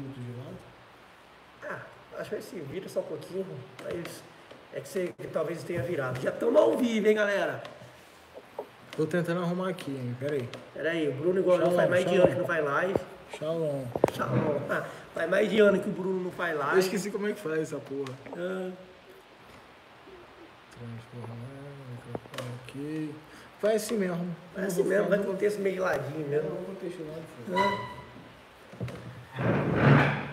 filtro de lado? Ah, acho que vai se vira só um pouquinho, mas é que você que talvez tenha virado. Já estamos ao vivo, hein, galera? Tô tentando arrumar aqui, hein? Pera aí. Pera aí, o Bruno igual não Shalom, faz mais de shalom. ano que não faz live. Shalom. Shalom. Ah, Faz mais de ano que o Bruno não faz Eu live. esqueci como é que faz essa porra. Ah, Transformar, microfone aqui. Vai assim mesmo. é Não assim mesmo, vai falar- com o texto meio de ladinho Não mesmo. vou contextualizar, foda. Ah,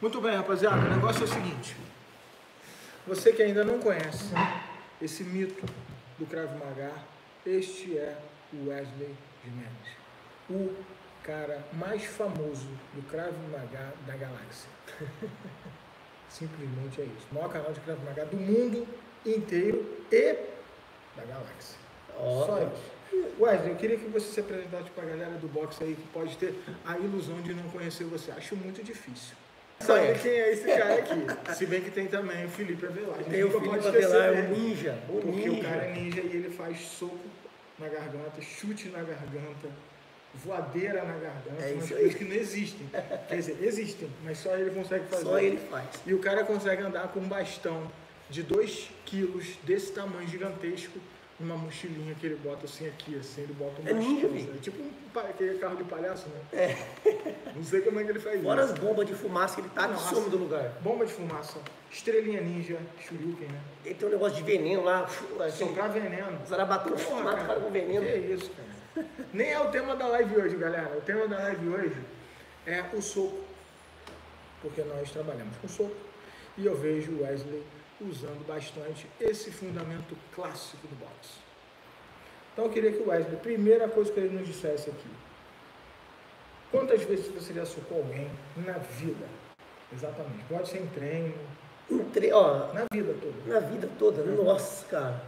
Muito bem, rapaziada. O negócio é o seguinte. Você que ainda não conhece esse mito do Krav Maga, este é o Wesley Jimenez. O cara mais famoso do Krav Maga da galáxia. Simplesmente é isso. O maior canal de Krav Maga do mundo inteiro e da galáxia. Ó. Só isso. Wesley, eu queria que você se apresentasse para a galera do boxe aí que pode ter a ilusão de não conhecer você. Acho muito difícil. Conhece. quem é esse cara aqui. Se bem que tem também o Felipe Avelar. Tem o Felipe pode esquecer Avelar, o ninja. O Porque ninja. o cara é ninja e ele faz soco na garganta, chute na garganta, voadeira na garganta, É umas isso coisas aí. que não existem. Quer dizer, existem, mas só ele consegue fazer. Só ele faz. E o cara consegue andar com um bastão de 2 quilos desse tamanho gigantesco numa mochilinha que ele bota assim aqui, assim, ele bota um É filho. assim. É tipo um aquele carro de palhaço, né? É. Não sei como é que ele faz Fora isso. as bombas de fumaça que ele tá, Nossa. some do lugar. Bomba de fumaça, estrelinha ninja, shuriken, né? Ele tem um negócio de veneno lá. Assim, Soprar veneno. os arabatão Porra, mata o cara com veneno. Que isso, cara. Nem é o tema da live hoje, galera. O tema da live hoje é o soco. Porque nós trabalhamos com soco. E eu vejo o Wesley usando bastante esse fundamento clássico do boxe. Então eu queria que o Wesley, primeira coisa que ele nos dissesse aqui. Quantas vezes você já socou alguém na vida? Exatamente. Pode ser em treino, Entre, ó, na vida toda. na vida toda, nossa, cara.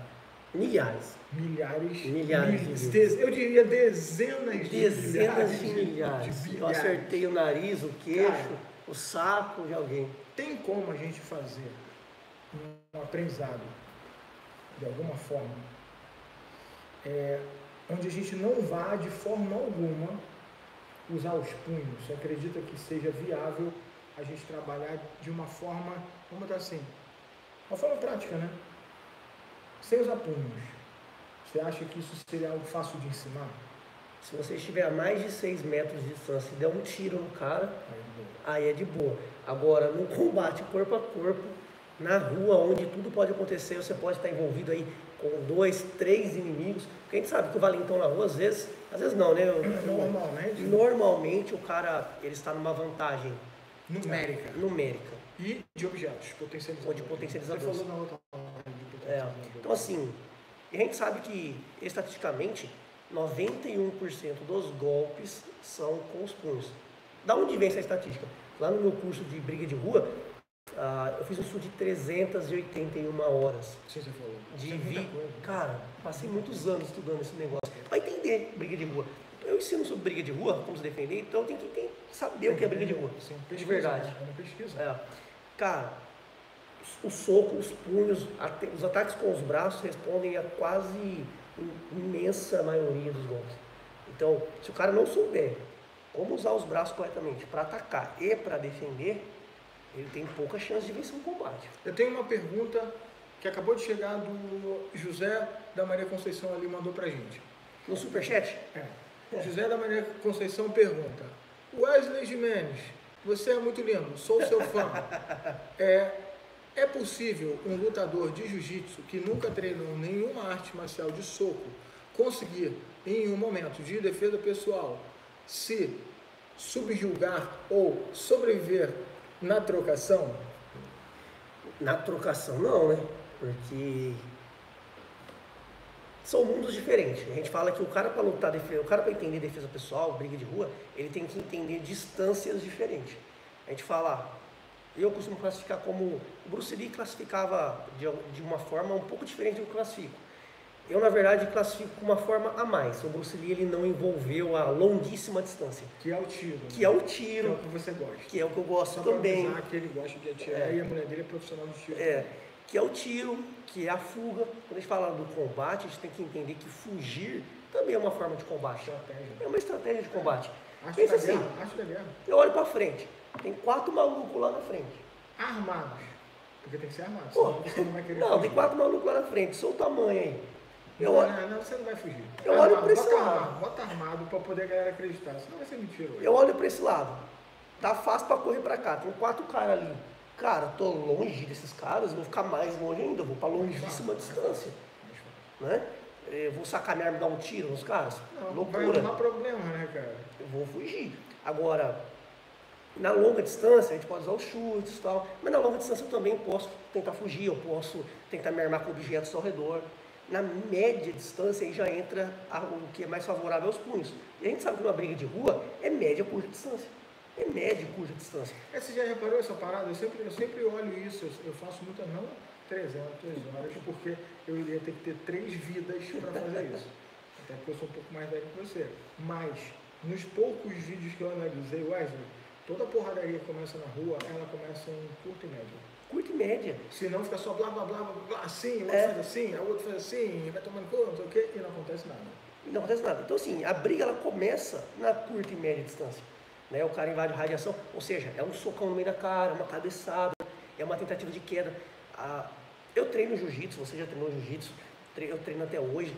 Milhares. Milhares, Milhares de eu diria dezenas, Dezenas de de milhares. de Eu acertei o nariz, o queixo, Cara. o saco de alguém. Tem como a gente fazer um aprendizado, de alguma forma, é, onde a gente não vá de forma alguma usar os punhos? Você acredita que seja viável a gente trabalhar de uma forma, vamos botar assim, uma forma prática, né? Sem usar punhos. Você acha que isso seria algo fácil de ensinar? Se você estiver a mais de 6 metros de distância e der um tiro no cara, Aí, boa. aí é de boa. Agora, no combate corpo a corpo, na rua, onde tudo pode acontecer, você pode estar envolvido aí com dois, três inimigos. Porque a gente sabe que o valentão na rua, às vezes, às vezes não, né? Normalmente, Normalmente o cara ele está numa vantagem numérica. numérica. E de objetos potencializadores. Ou de potencializadores. Você falou na outra É. Então assim, a gente sabe que estatisticamente 91% dos golpes são com os punhos. Da onde vem essa estatística? Lá no meu curso de briga de rua, ah, eu fiz um estudo de 381 horas. Você falou. de é vi... Cara, passei muitos anos estudando esse negócio para entender briga de rua. Eu ensino sobre briga de rua, como se defender, então tenho que ter- saber o que é briga de rua. Sim, de pesquisa, verdade. né? É uma pesquisa. É. Cara, o soco, os punhos, os ataques com os braços respondem a quase im- imensa maioria dos golpes. Então, se o cara não souber como usar os braços corretamente para atacar e para defender, ele tem pouca chance de vencer um combate. Eu tenho uma pergunta que acabou de chegar do José da Maria Conceição ali mandou pra gente. No superchat, É. José da Maria Conceição pergunta: Wesley Jimenez, você é muito lindo, sou seu fã. É, é possível um lutador de jiu-jitsu que nunca treinou nenhuma arte marcial de soco conseguir, em um momento de defesa pessoal, se subjugar ou sobreviver na trocação? Na trocação não, né? Porque são mundos diferentes. A gente fala que o cara para lutar o cara para entender defesa pessoal, briga de rua, ele tem que entender distâncias diferentes. A gente fala, eu costumo classificar como o Bruce Lee classificava de, de uma forma um pouco diferente do que eu classifico. Eu na verdade classifico com uma forma a mais. O Bruce Lee ele não envolveu a longuíssima distância, Que é o tiro. que é o Que é o tiro, que você gosta. que é o que eu gosto Só pra também. avisar que ele gosta de atirar É. e a mulher dele é profissional de tiro. É, que é o tiro, que é a fuga. Quando a gente fala do combate, a gente tem que entender que fugir também é uma forma de combate. Estratégia. É uma estratégia de combate. Arte Pensa assim, guerra. Arte da guerra. eu olho pra frente, tem quatro malucos lá na frente. Armados. Porque tem que ser armado. Pô, não não, tem quatro malucos lá na frente, sou o tamanho aí. Eu não, não, não, você não vai fugir. Eu olho pra esse bota lado. armado, bota armado pra poder a galera acreditar. Senão vai ser mentira. eu olho pra esse lado, tá fácil pra correr pra cá, tem quatro caras ali. Cara, tô longe desses caras, vou ficar mais longe ainda, vou pra longíssima distância, né? Eu vou sacar minha arma e dar um tiro nos caras? Não, vai Loucura. arrumar problema, né, cara? eu vou fugir. Agora, na longa distância, a gente pode usar os chutes e tal, mas na longa distância eu também posso tentar fugir, eu posso tentar me armar com objetos ao redor. Na média distância, aí já entra o que é mais favorável aos punhos. E a gente sabe que uma briga de rua é média curta distância. É média curta distância. É, Você já reparou essa parada? Eu sempre, eu sempre olho isso, eu, eu faço muita, não 300 horas, porque eu iria ter que ter três vidas para fazer isso. Até porque eu sou um pouco mais velho que você. Mas, nos poucos vídeos que eu analisei, Wesley, toda porradaria que começa na rua, ela começa em curta e média. Curta e média. Se não fica só blá blá blá blá, blá assim, o outro É. faz assim, o outro faz assim, vai tomando conta, não sei o quê, e não acontece nada. E não acontece nada. Então, assim, a briga ela começa na curta e média distância. Né? O cara invade radiação, ou seja, é um socão no meio da cara, uma cabeçada, é uma tentativa de queda. Ah, eu treino jiu-jitsu, você já treinou jiu-jitsu, eu treino até hoje.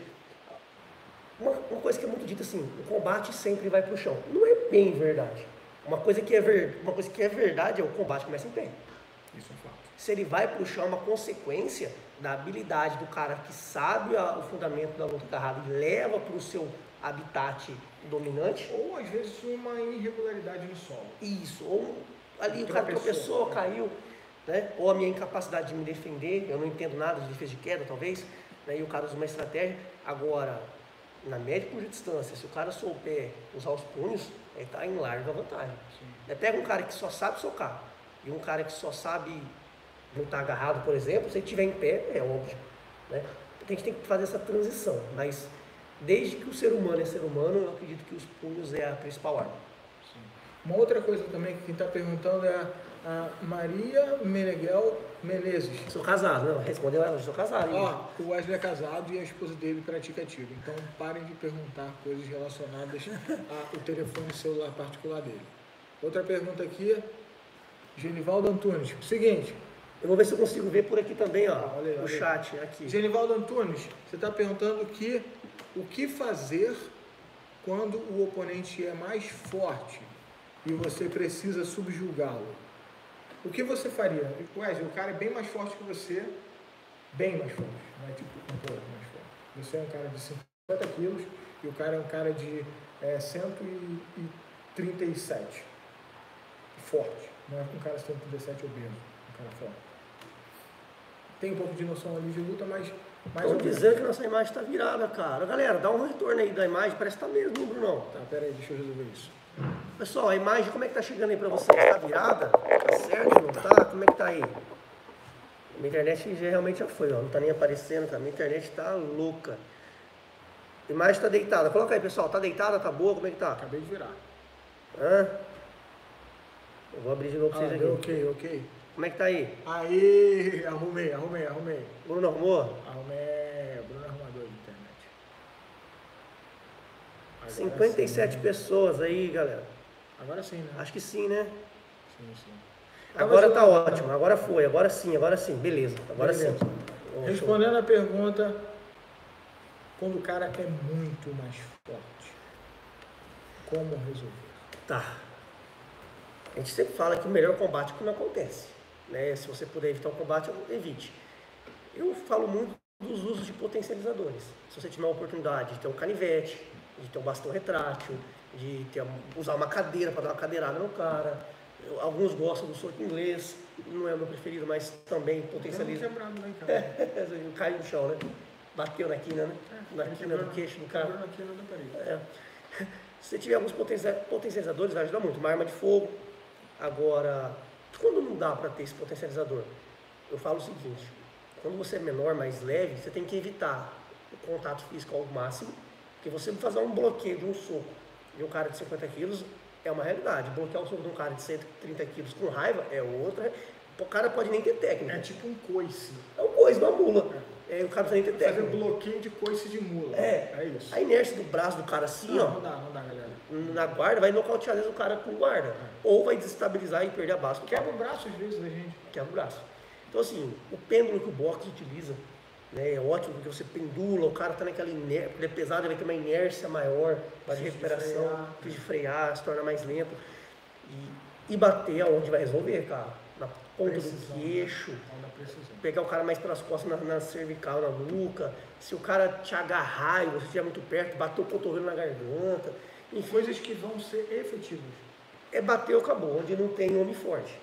Uma, uma coisa que é muito dita assim, o combate sempre vai para o chão. Não é bem verdade. Uma coisa, que é ver, uma coisa que é verdade é o combate começa em pé. Isso é fato. Se ele vai para o chão, é uma consequência da habilidade do cara que sabe a- o fundamento da luta agarrada e leva para o seu habitat dominante. Ou às vezes uma irregularidade no solo. Isso, ou ali o cara Tropeçou. caiu, né? ou a minha incapacidade de me defender, eu não entendo nada de defesa de queda, talvez, né? e o cara usa uma estratégia. Agora, na média curta distância, se o cara souber usar os punhos, ele está em larga vantagem. Né? Pega um cara que só sabe socar e um cara que só sabe lutar agarrado, por exemplo, se ele estiver em pé, é óbvio. Né? A gente tem que fazer essa transição, mas desde que o ser humano é ser humano, eu acredito que os punhos é a principal arma. Uma outra coisa também que quem está perguntando é a Maria Meneghel Menezes. Sou casado, não, respondeu ela, sou casado. Ó, o Wesley é casado e a esposa dele pratica tiro. Então parem de perguntar coisas relacionadas ao telefone celular particular dele. Outra pergunta aqui, Genivaldo Antunes. Seguinte, Eu vou ver se eu consigo ver por aqui também, ó, Ah, olha aí, o olha chat aqui. Genivaldo Antunes, você está perguntando que o que fazer quando o oponente é mais forte e você precisa subjugá-lo. O que você faria? Wesley, o cara é bem mais forte que você, bem mais forte, não é tipo um pouco mais forte. Você é um cara de 50 quilos e o cara é um cara de é, 137. Forte, não é um cara de 137 obeso, um cara forte. Tem um pouco de noção ali de luta, mas mais ou Estão dizendo que nossa imagem está virada, cara. Galera, dá um retorno aí da imagem, parece que tá mesmo, Brunão. Tá, pera aí, deixa eu resolver isso. Pessoal, a imagem, como é que tá chegando aí pra vocês? Tá virada? Tá certo? Não tá? Como é que tá aí? Minha internet já, realmente já foi, ó. Não tá nem aparecendo, cara. Minha internet tá louca. A imagem tá deitada. Coloca aí, pessoal. Tá deitada? Tá boa? Como é que tá? Acabei de virar. Hã? Eu vou abrir de novo pra Ah, vocês aqui. ok, ok. Como é que tá aí? Aí, arrumei, arrumei, arrumei. Bruno arrumou? Arrumei, Bruno Arrumador de internet. Agora 57 sim. pessoas aí, galera. Agora sim, né? Acho que sim, né? Sim, sim. Agora mas tá ótimo, agora foi, agora sim, agora sim, beleza, agora Beleza. sim. Show. Respondendo a pergunta, quando o cara é muito mais forte, como resolver? Tá. A gente sempre fala que o melhor combate é quando acontece. Né? Se você puder evitar o combate, evite. Eu falo muito dos usos de potencializadores. Se você tiver uma oportunidade de ter um canivete, de ter um bastão retrátil, de ter, usar uma cadeira para dar uma cadeirada no cara. Alguns gostam do soco inglês, não é o meu preferido, mas também potencializa. quebrado, né, cara? Caiu no chão, né? Bateu na quina, né? Na quina do queixo do cara. Quebrando aqui na parede. É. Se você tiver alguns potencia- potencializadores, vai ajudar muito. Uma arma de fogo. Agora, quando não dá para ter esse potencializador, eu falo o seguinte: quando você é menor, mais leve, você tem que evitar o contato físico ao máximo, porque você fazer um bloqueio de um soco de um cara de 50 quilos é uma realidade. Bloquear o soco de um cara de 130 quilos com raiva é outra. O cara pode nem ter técnica. É tipo um coice. É uma coisa, uma mula. É, o cara precisa nem ter Fazer técnica. bloqueio de coice de mula. É. É isso. A inércia do braço do cara assim, Não, ó. não dá, não dá, galera. Na guarda, vai nocautear às vezes o cara com guarda. Ou vai desestabilizar e perder a base. Quebra o braço às vezes da gente. Quebra o braço. Então assim, o pêndulo que o boxe utiliza né, é ótimo porque você pendula, o cara está naquela inércia, ele é pesado, ele vai ter uma inércia maior para recuperação, de frear. de frear, se torna mais lento. E, e bater aonde vai resolver, cara. Na ponta Precisão, do né? queixo. Né? Pegar o cara mais pelas costas na, na, cervical, na nuca. Se o cara te agarrar e você estiver muito perto, bater o cotovelo na garganta. Enfim, coisas que vão ser efetivas. É bater o acabou, onde não tem homem forte.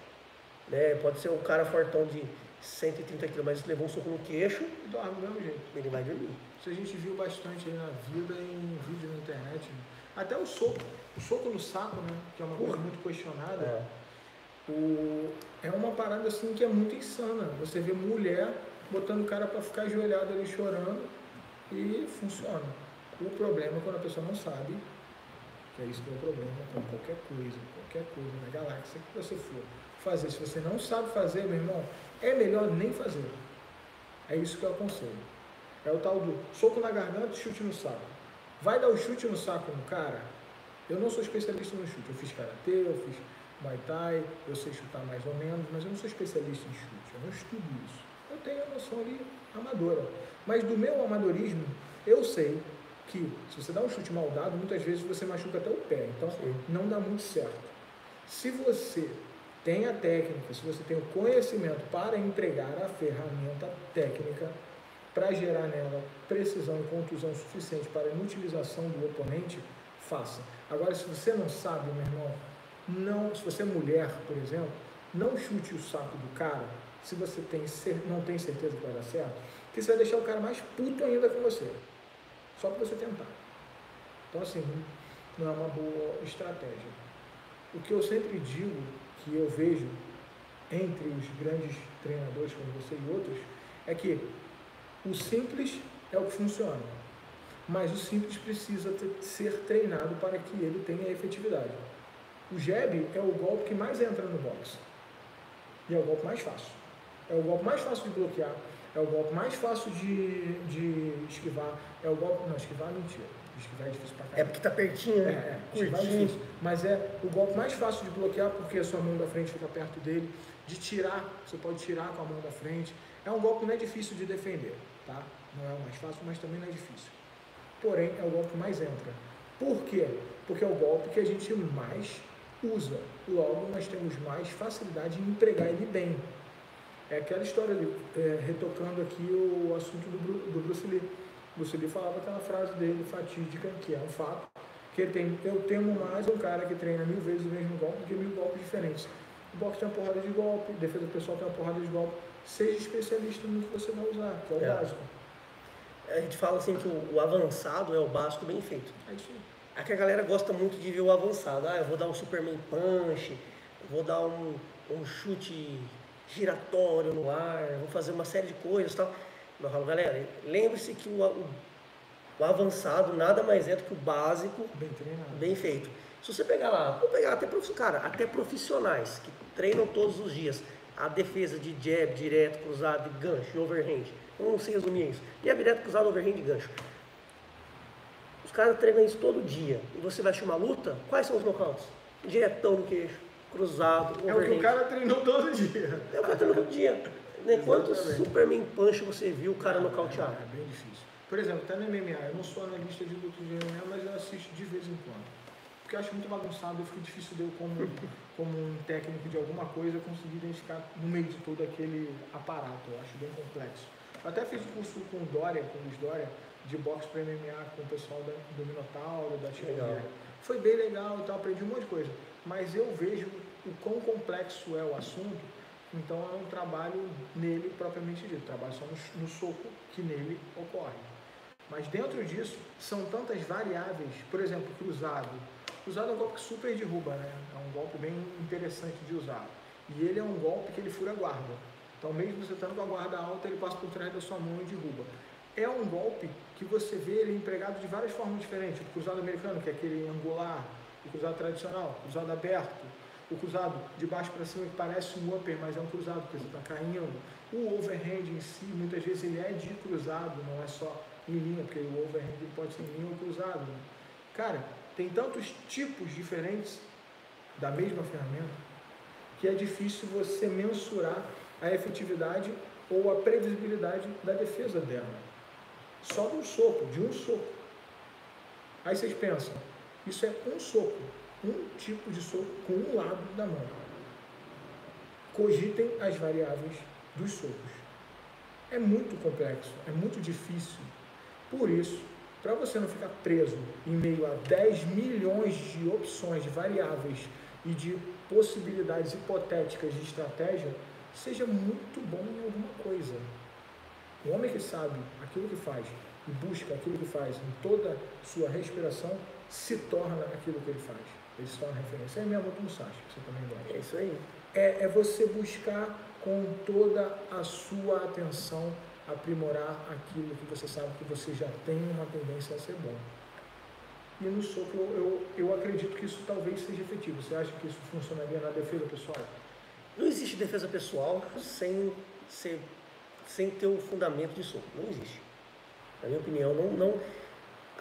Né? Pode ser um cara fortão de 130 kg, mas levou um soco no queixo. E dorme do mesmo jeito. Ele vai dormir. Isso a gente viu bastante aí na vida, em vídeo na internet. Né? Até o soco. O soco no saco, né? Que é uma coisa muito questionada. É. O, é uma parada assim que é muito insana. Você vê mulher botando o cara para ficar ajoelhado ali chorando e funciona. O problema é quando a pessoa não sabe, é isso que é o problema com qualquer coisa, qualquer coisa na galáxia que você for fazer. Se você não sabe fazer, meu irmão, é melhor nem fazer. É isso que eu aconselho. É o tal do soco na garganta e chute no saco. Vai dar o chute no saco no cara? Eu não sou especialista no chute. Eu fiz karatê, eu fiz Muay Thai, eu sei chutar mais ou menos, mas eu não sou especialista em chute. Eu não estudo isso. Eu tenho a noção ali amadora. Mas do meu amadorismo, eu sei que se você dá um chute mal dado, muitas vezes você machuca até o pé. Então, Sim. não dá muito certo. Se você tem a técnica, se você tem o conhecimento para entregar a ferramenta técnica para gerar nela precisão e contusão suficiente para a inutilização do oponente, faça. Agora, se você não sabe, meu irmão, não, se você é mulher, por exemplo, não chute o saco do cara se você tem, não tem certeza que vai dar certo, que você vai deixar o cara mais puto ainda com você. Só para você tentar. Então, assim, não é uma boa estratégia. O que eu sempre digo que eu vejo entre os grandes treinadores como você e outros é que o simples é o que funciona, mas o simples precisa ser treinado para que ele tenha efetividade. O jab é o golpe que mais entra no boxe e é o golpe mais fácil. É o golpe mais fácil de bloquear, é o golpe mais fácil de, de esquivar, é o golpe. Não, esquivar é mentira Esquivar é difícil pra caramba. É porque tá pertinho, né? É, é, é difícil. Mas é o golpe mais fácil de bloquear porque a sua mão da frente fica perto dele. De tirar, você pode tirar com a mão da frente. É um golpe que não é difícil de defender, tá? Não é o mais fácil, mas também não é difícil. Porém, é o golpe que mais entra. Por quê? Porque é o golpe que a gente mais usa. Logo, nós temos mais facilidade em empregar ele bem. É aquela história ali, é, retocando aqui o assunto do, do Bruce Lee Bruce Lee falava aquela frase dele, fatídica, que é um fato, que ele tem, eu temo mais um cara que treina mil vezes o mesmo golpe do que mil golpes diferentes. O boxe tem uma porrada de golpe, defesa pessoal tem uma porrada de golpe. Seja especialista no que você vai usar, que é o é. básico. A gente fala assim que o, o, avançado é o básico bem feito. É isso aí. Aqui a galera gosta muito de ver o avançado. Ah, eu vou dar um Superman Punch, vou dar um, um chute giratório no ar, vou fazer uma série de coisas tal. Eu falo, galera, lembre-se que o, o, o, avançado nada mais é do que o básico bem, treinado. bem feito. Se você pegar lá, vou pegar até, cara, até profissionais que treinam todos os dias a defesa de jab, direto, cruzado, gancho, overhand. Eu não sei resumir isso. Jab direto, cruzado, overhand e gancho. Os caras treinam isso todo dia. E você vai chamar luta? Quais são os nocautes? Diretão no queixo, cruzado, overhand. É o que o cara treinou todo dia. É o que treinou todo dia. Né? Quantos Superman Punch você viu o cara nocautear? É, é bem difícil. Por exemplo, até no MMA, eu não sou analista de luta de MMA, mas eu assisto de vez em quando. Porque eu acho muito bagunçado, eu fico difícil de eu, como, como um técnico de alguma coisa, conseguir identificar no meio de todo aquele aparato. Eu acho bem complexo. Eu até fiz um curso com o Dória, com o Luiz Dória, de boxe para MMA com o pessoal da, do Minotauro, da Tia Foi bem legal e tal, aprendi um monte de coisa. Mas eu vejo o quão complexo é o assunto então é um trabalho nele propriamente dito, trabalho só no, no soco que nele ocorre. Mas dentro disso são tantas variáveis, por exemplo, cruzado. Cruzado é um golpe que super derruba, né? É um golpe bem interessante de usar. E ele é um golpe que ele fura a guarda. Então mesmo você estando com a guarda alta, ele passa por trás da sua mão e derruba. É um golpe que você vê ele empregado de várias formas diferentes. O cruzado americano, que é aquele angular, o cruzado tradicional, o cruzado aberto, o cruzado de baixo para cima que parece um upper, mas é um cruzado, porque você está caindo. O overhand em si, muitas vezes ele é de cruzado, não é só em linha, porque o overhand pode ser em linha ou cruzado. Né? Cara, tem tantos tipos diferentes da mesma ferramenta que é difícil você mensurar a efetividade ou a previsibilidade da defesa dela. Só de um soco, de um soco. Aí vocês pensam, isso é um soco, um tipo de soco com um lado da mão. Cogitem as variáveis dos socos. É muito complexo, é muito difícil. Por isso, para você não ficar preso em meio a 10 milhões de opções, de variáveis e de possibilidades hipotéticas de estratégia, seja muito bom em alguma coisa. O homem que sabe aquilo que faz e busca aquilo que faz em toda sua respiração, se torna aquilo que ele faz. Ele se torna referência. É mesmo como Sacha, que você também gosta. É isso aí. É, é você buscar com toda a sua atenção aprimorar aquilo que você sabe que você já tem uma tendência a ser bom. E no soco eu, eu, eu acredito que isso talvez seja efetivo. Você acha que isso funcionaria na defesa pessoal? Não existe defesa pessoal sem, ser, sem ter o fundamento de soco. Não existe. Na minha opinião, não, não.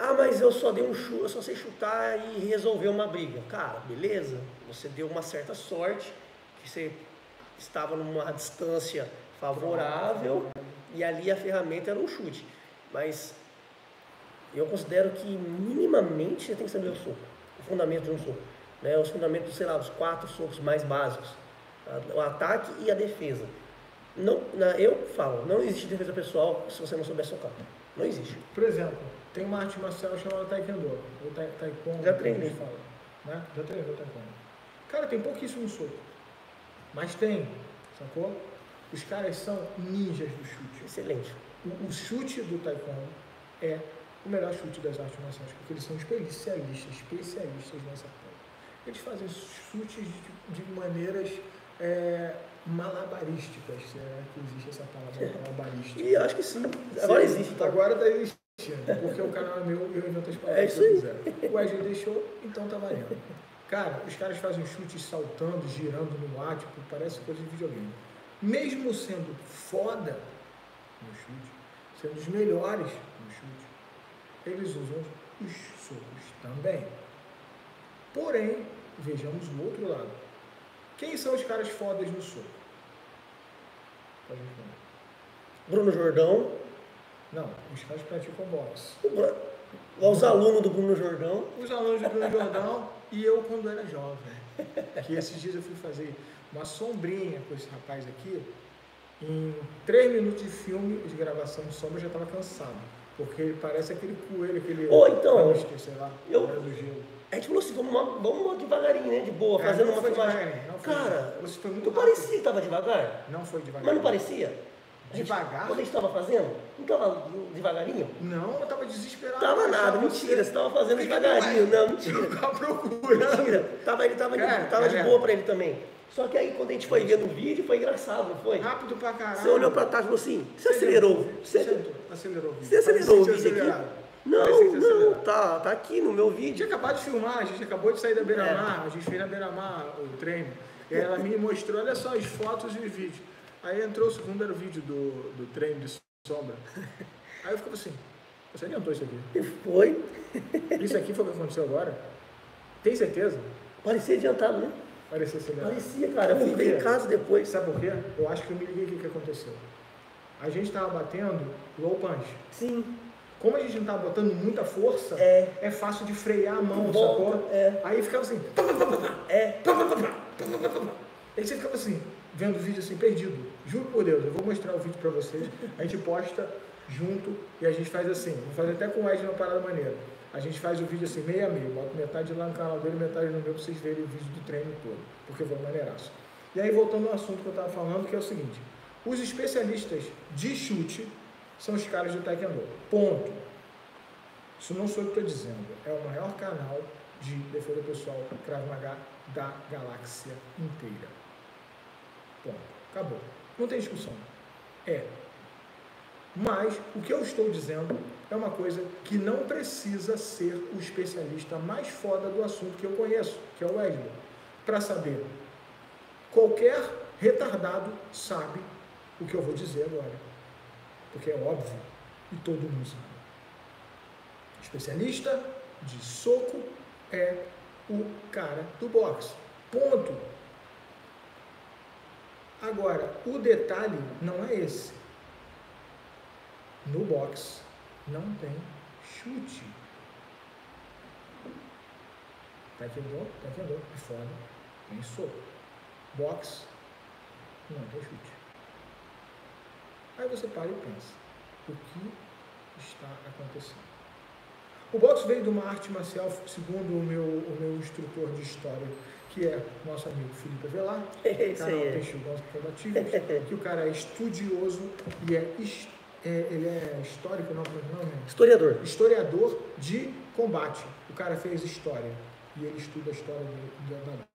Ah, mas eu só dei um chute, eu só sei chutar e resolver uma briga. Cara, beleza. Você deu uma certa sorte, que você estava numa distância favorável e ali a ferramenta era um chute. Mas eu considero que minimamente você tem que saber o soco, o fundamento de um soco. Né? Os fundamentos, sei lá, os quatro socos mais básicos. O ataque e a defesa. Não, eu falo, não existe defesa pessoal se você não souber socar. Não existe. Por exemplo, tem uma arte marcial chamada Taekwondo, ou ta, Taekwondo. Já treinei. Fala, né? Já treinou Taekwondo. Cara, tem pouquíssimo soco. Mas tem, sacou? Os caras são ninjas do chute. Excelente. O, o chute do Taekwondo é o melhor chute das artes marciais, porque eles são especialistas, especialistas nessa coisa. Eles fazem chutes de, de maneiras é, malabarísticas, se é que existe essa palavra malabarística. E acho que sim. Agora sim, existe. Tá? Agora está existindo, porque o canal é meu eu invento as palavras é que eu O Wesley deixou, então tá valendo. Cara, os caras fazem chutes saltando, girando no ar, tipo, parece coisa de videogame. Mesmo sendo foda no chute, sendo os melhores no chute, eles usam os socos também. Porém, vejamos o outro lado. Quem são os caras fodas no soco? Bruno Jordão. Não, os caras praticam boxe. Os alunos do Bruno Jordão. Os alunos do Bruno Jordão e eu quando era jovem. Que esses dias eu fui fazer uma sombrinha com esse rapaz aqui. Em três minutos de filme de gravação de sombra eu já estava cansado. Porque ele parece aquele coelho, aquele. Ou então. Hamster, sei lá, eu, do gelo. A gente falou assim, vamos, vamos devagarinho, né? De boa, É, fazendo uma filmagem. foi Cara. Você foi muito não rápido. parecia que tava devagar? Não foi devagar. Mas não parecia? Gente- Devagar? Quando a gente tava fazendo, não tava devagarinho? Não, eu tava desesperado. Tava nada, mentira, você tava fazendo devagarinho. Não, mentira. Eu ficava procurando. Mentira. Tava, ele tava, de- Cara, tava de galera. boa pra ele também. Só que aí quando a gente foi ver no vídeo, foi engraçado, não foi? Rápido pra caralho. Você olhou pra trás e falou assim, você acelerou. Você, Acelerou, o vídeo. você acelerou o vídeo aqui? Não, não, tá, tá aqui no meu A gente vídeo. acabado de filmar, a gente acabou de sair da beira-mar, É. a gente fez na beira-mar o treino. E ela me mostrou, olha só, as fotos e os vídeos. Aí entrou o segundo, era o vídeo do, do treino de sombra. Aí eu ficava assim, você adiantou isso aqui? Foi. Isso aqui foi o que aconteceu agora? Tem certeza? Parecia adiantado, né? Parecia acelerado. Parecia, cara. Eu fui quê? em casa depois. Sabe por quê? Eu acho que eu me liguei o que, aconteceu. A gente estava batendo low punch. Sim. Como a gente não estava botando muita força, É. fácil de frear a mão, Volta, sacou? é. Aí ficava assim. É. Aí você ficava assim, vendo o vídeo assim, perdido. Juro por Deus, eu vou mostrar o vídeo pra vocês. A gente posta junto e a gente faz assim. Vou fazer até com o Wesley uma parada maneira. A gente faz o vídeo assim, meio a meio. Bota metade lá no canal dele, metade no meu, pra vocês verem o vídeo do treino todo. Porque foi maneiraço. E aí, voltando ao assunto que eu tava falando, que é o seguinte. Os especialistas de chute são os caras do Taekwondo. Ponto. Isso não sou eu que estou dizendo. É o maior canal de defesa pessoal Krav Maga da galáxia inteira. Ponto. Acabou. Não tem discussão. É. Mas o que eu estou dizendo é uma coisa que não precisa ser o especialista mais foda do assunto que eu conheço, que é o Wesley. Para saber. Qualquer retardado sabe o que eu vou dizer agora. Porque é óbvio e todo mundo sabe. Especialista de soco é o cara do boxe. Ponto. Agora, o detalhe não é esse. No boxe não tem chute. Tá entendendo? Tá entendendo? É foda. Tem soco. Boxe não tem chute. Aí você para e pensa, o que está acontecendo? O boxe veio de uma arte marcial, segundo o meu, o meu instrutor de história, que é nosso amigo Felipe Avelar, canal é. Combativos, que o cara é estudioso e é, é ele é histórico, não, não, não, Historiador. Historiador de combate. O cara fez história e ele estuda a história da luta.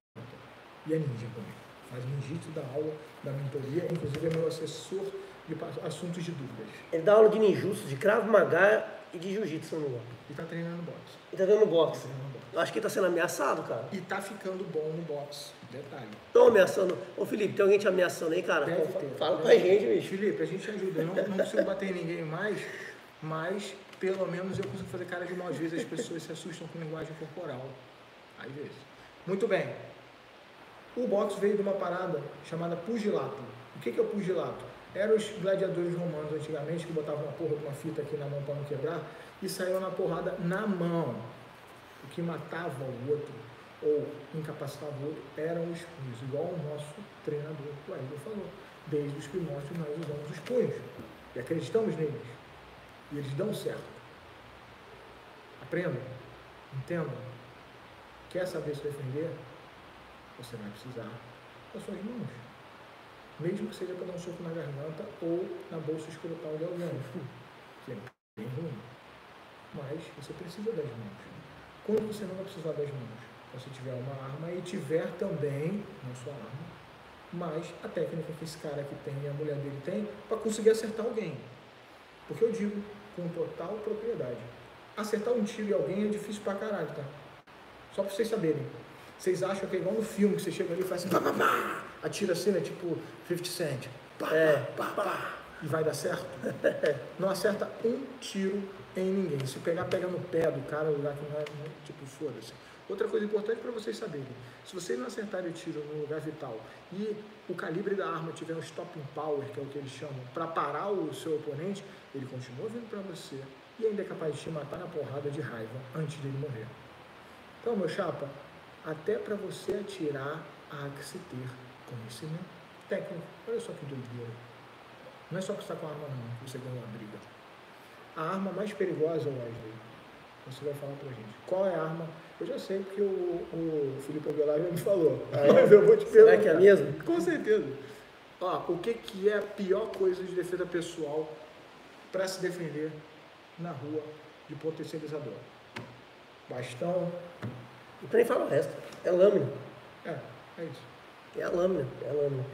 E é ninja também. Faz ninjitsu, dá aula da mentoria, inclusive é meu assessor de assuntos de dúvidas. Ele dá aula de ninjutsu, de Krav Maga e de Jiu-Jitsu no E tá treinando boxe. E tá treinando boxe. Tá treinando boxe. Eu acho que ele tá sendo ameaçado, cara. E tá ficando bom no boxe. Detalhe. Estão ameaçando. Ô Felipe, tem alguém te ameaçando aí, cara? Deve ter. Fala com a gente, bicho. Felipe, a gente ajuda. Eu não, não consigo bater em ninguém mais, mas pelo menos eu consigo fazer cara de mal. Às vezes as pessoas se assustam com linguagem corporal. Às vezes. Muito bem. O boxe veio de uma parada chamada pugilato. O que é o pugilato? Eram os gladiadores romanos antigamente que botavam uma porra de uma fita aqui na mão para não quebrar e saíam na porrada na mão. O que matava o outro ou incapacitava o outro eram os punhos, igual o nosso treinador, o falou. Desde os primórdios nós usamos os punhos e acreditamos neles. E eles dão certo. Aprendam, entendam. Quer saber se defender? Você vai precisar das suas mãos mesmo que seja para dar um soco na garganta ou na bolsa escrotal de alguém, que é bem ruim. Mas você precisa das mãos. Quando você não vai precisar das mãos? Se você tiver uma arma e tiver também, não sua arma, mas a técnica que esse cara aqui tem e a mulher dele tem para conseguir acertar alguém. Porque eu digo com total propriedade. Acertar um tiro em alguém é difícil pra caralho, tá? Só para vocês saberem. Vocês acham que é igual no filme, que você chega ali e faz assim, pá, pá, pá, atira assim, né? Tipo 50 Cent. Pá, é. pá, pá, pá, e vai dar certo? não acerta um tiro em ninguém. Se pegar, pega no pé do cara, lugar que não é, tipo, foda-se. Outra coisa importante para vocês saberem, se vocês não acertarem o tiro no lugar vital e o calibre da arma tiver um stopping power, que é o que eles chamam, para parar o seu oponente, ele continua vindo para você e ainda é capaz de te matar na porrada de raiva antes dele morrer. Então, meu chapa, até para você atirar, há que se ter conhecimento técnico. Olha só que doideira. Não é só que está com a arma não, você ganha uma briga. A arma mais perigosa, Wesley, você vai falar pra gente. Qual é a arma? Eu já sei porque o, o Felipe Aguilar já me falou. Ah, mas eu vou te perguntar. Será que é a mesma? Com certeza. Ó, o que, que é a pior coisa de defesa pessoal para se defender na rua de potencializador? Bastão, não nem falar o resto. É lâmina. É, é isso. É a lâmina, é a lâmina.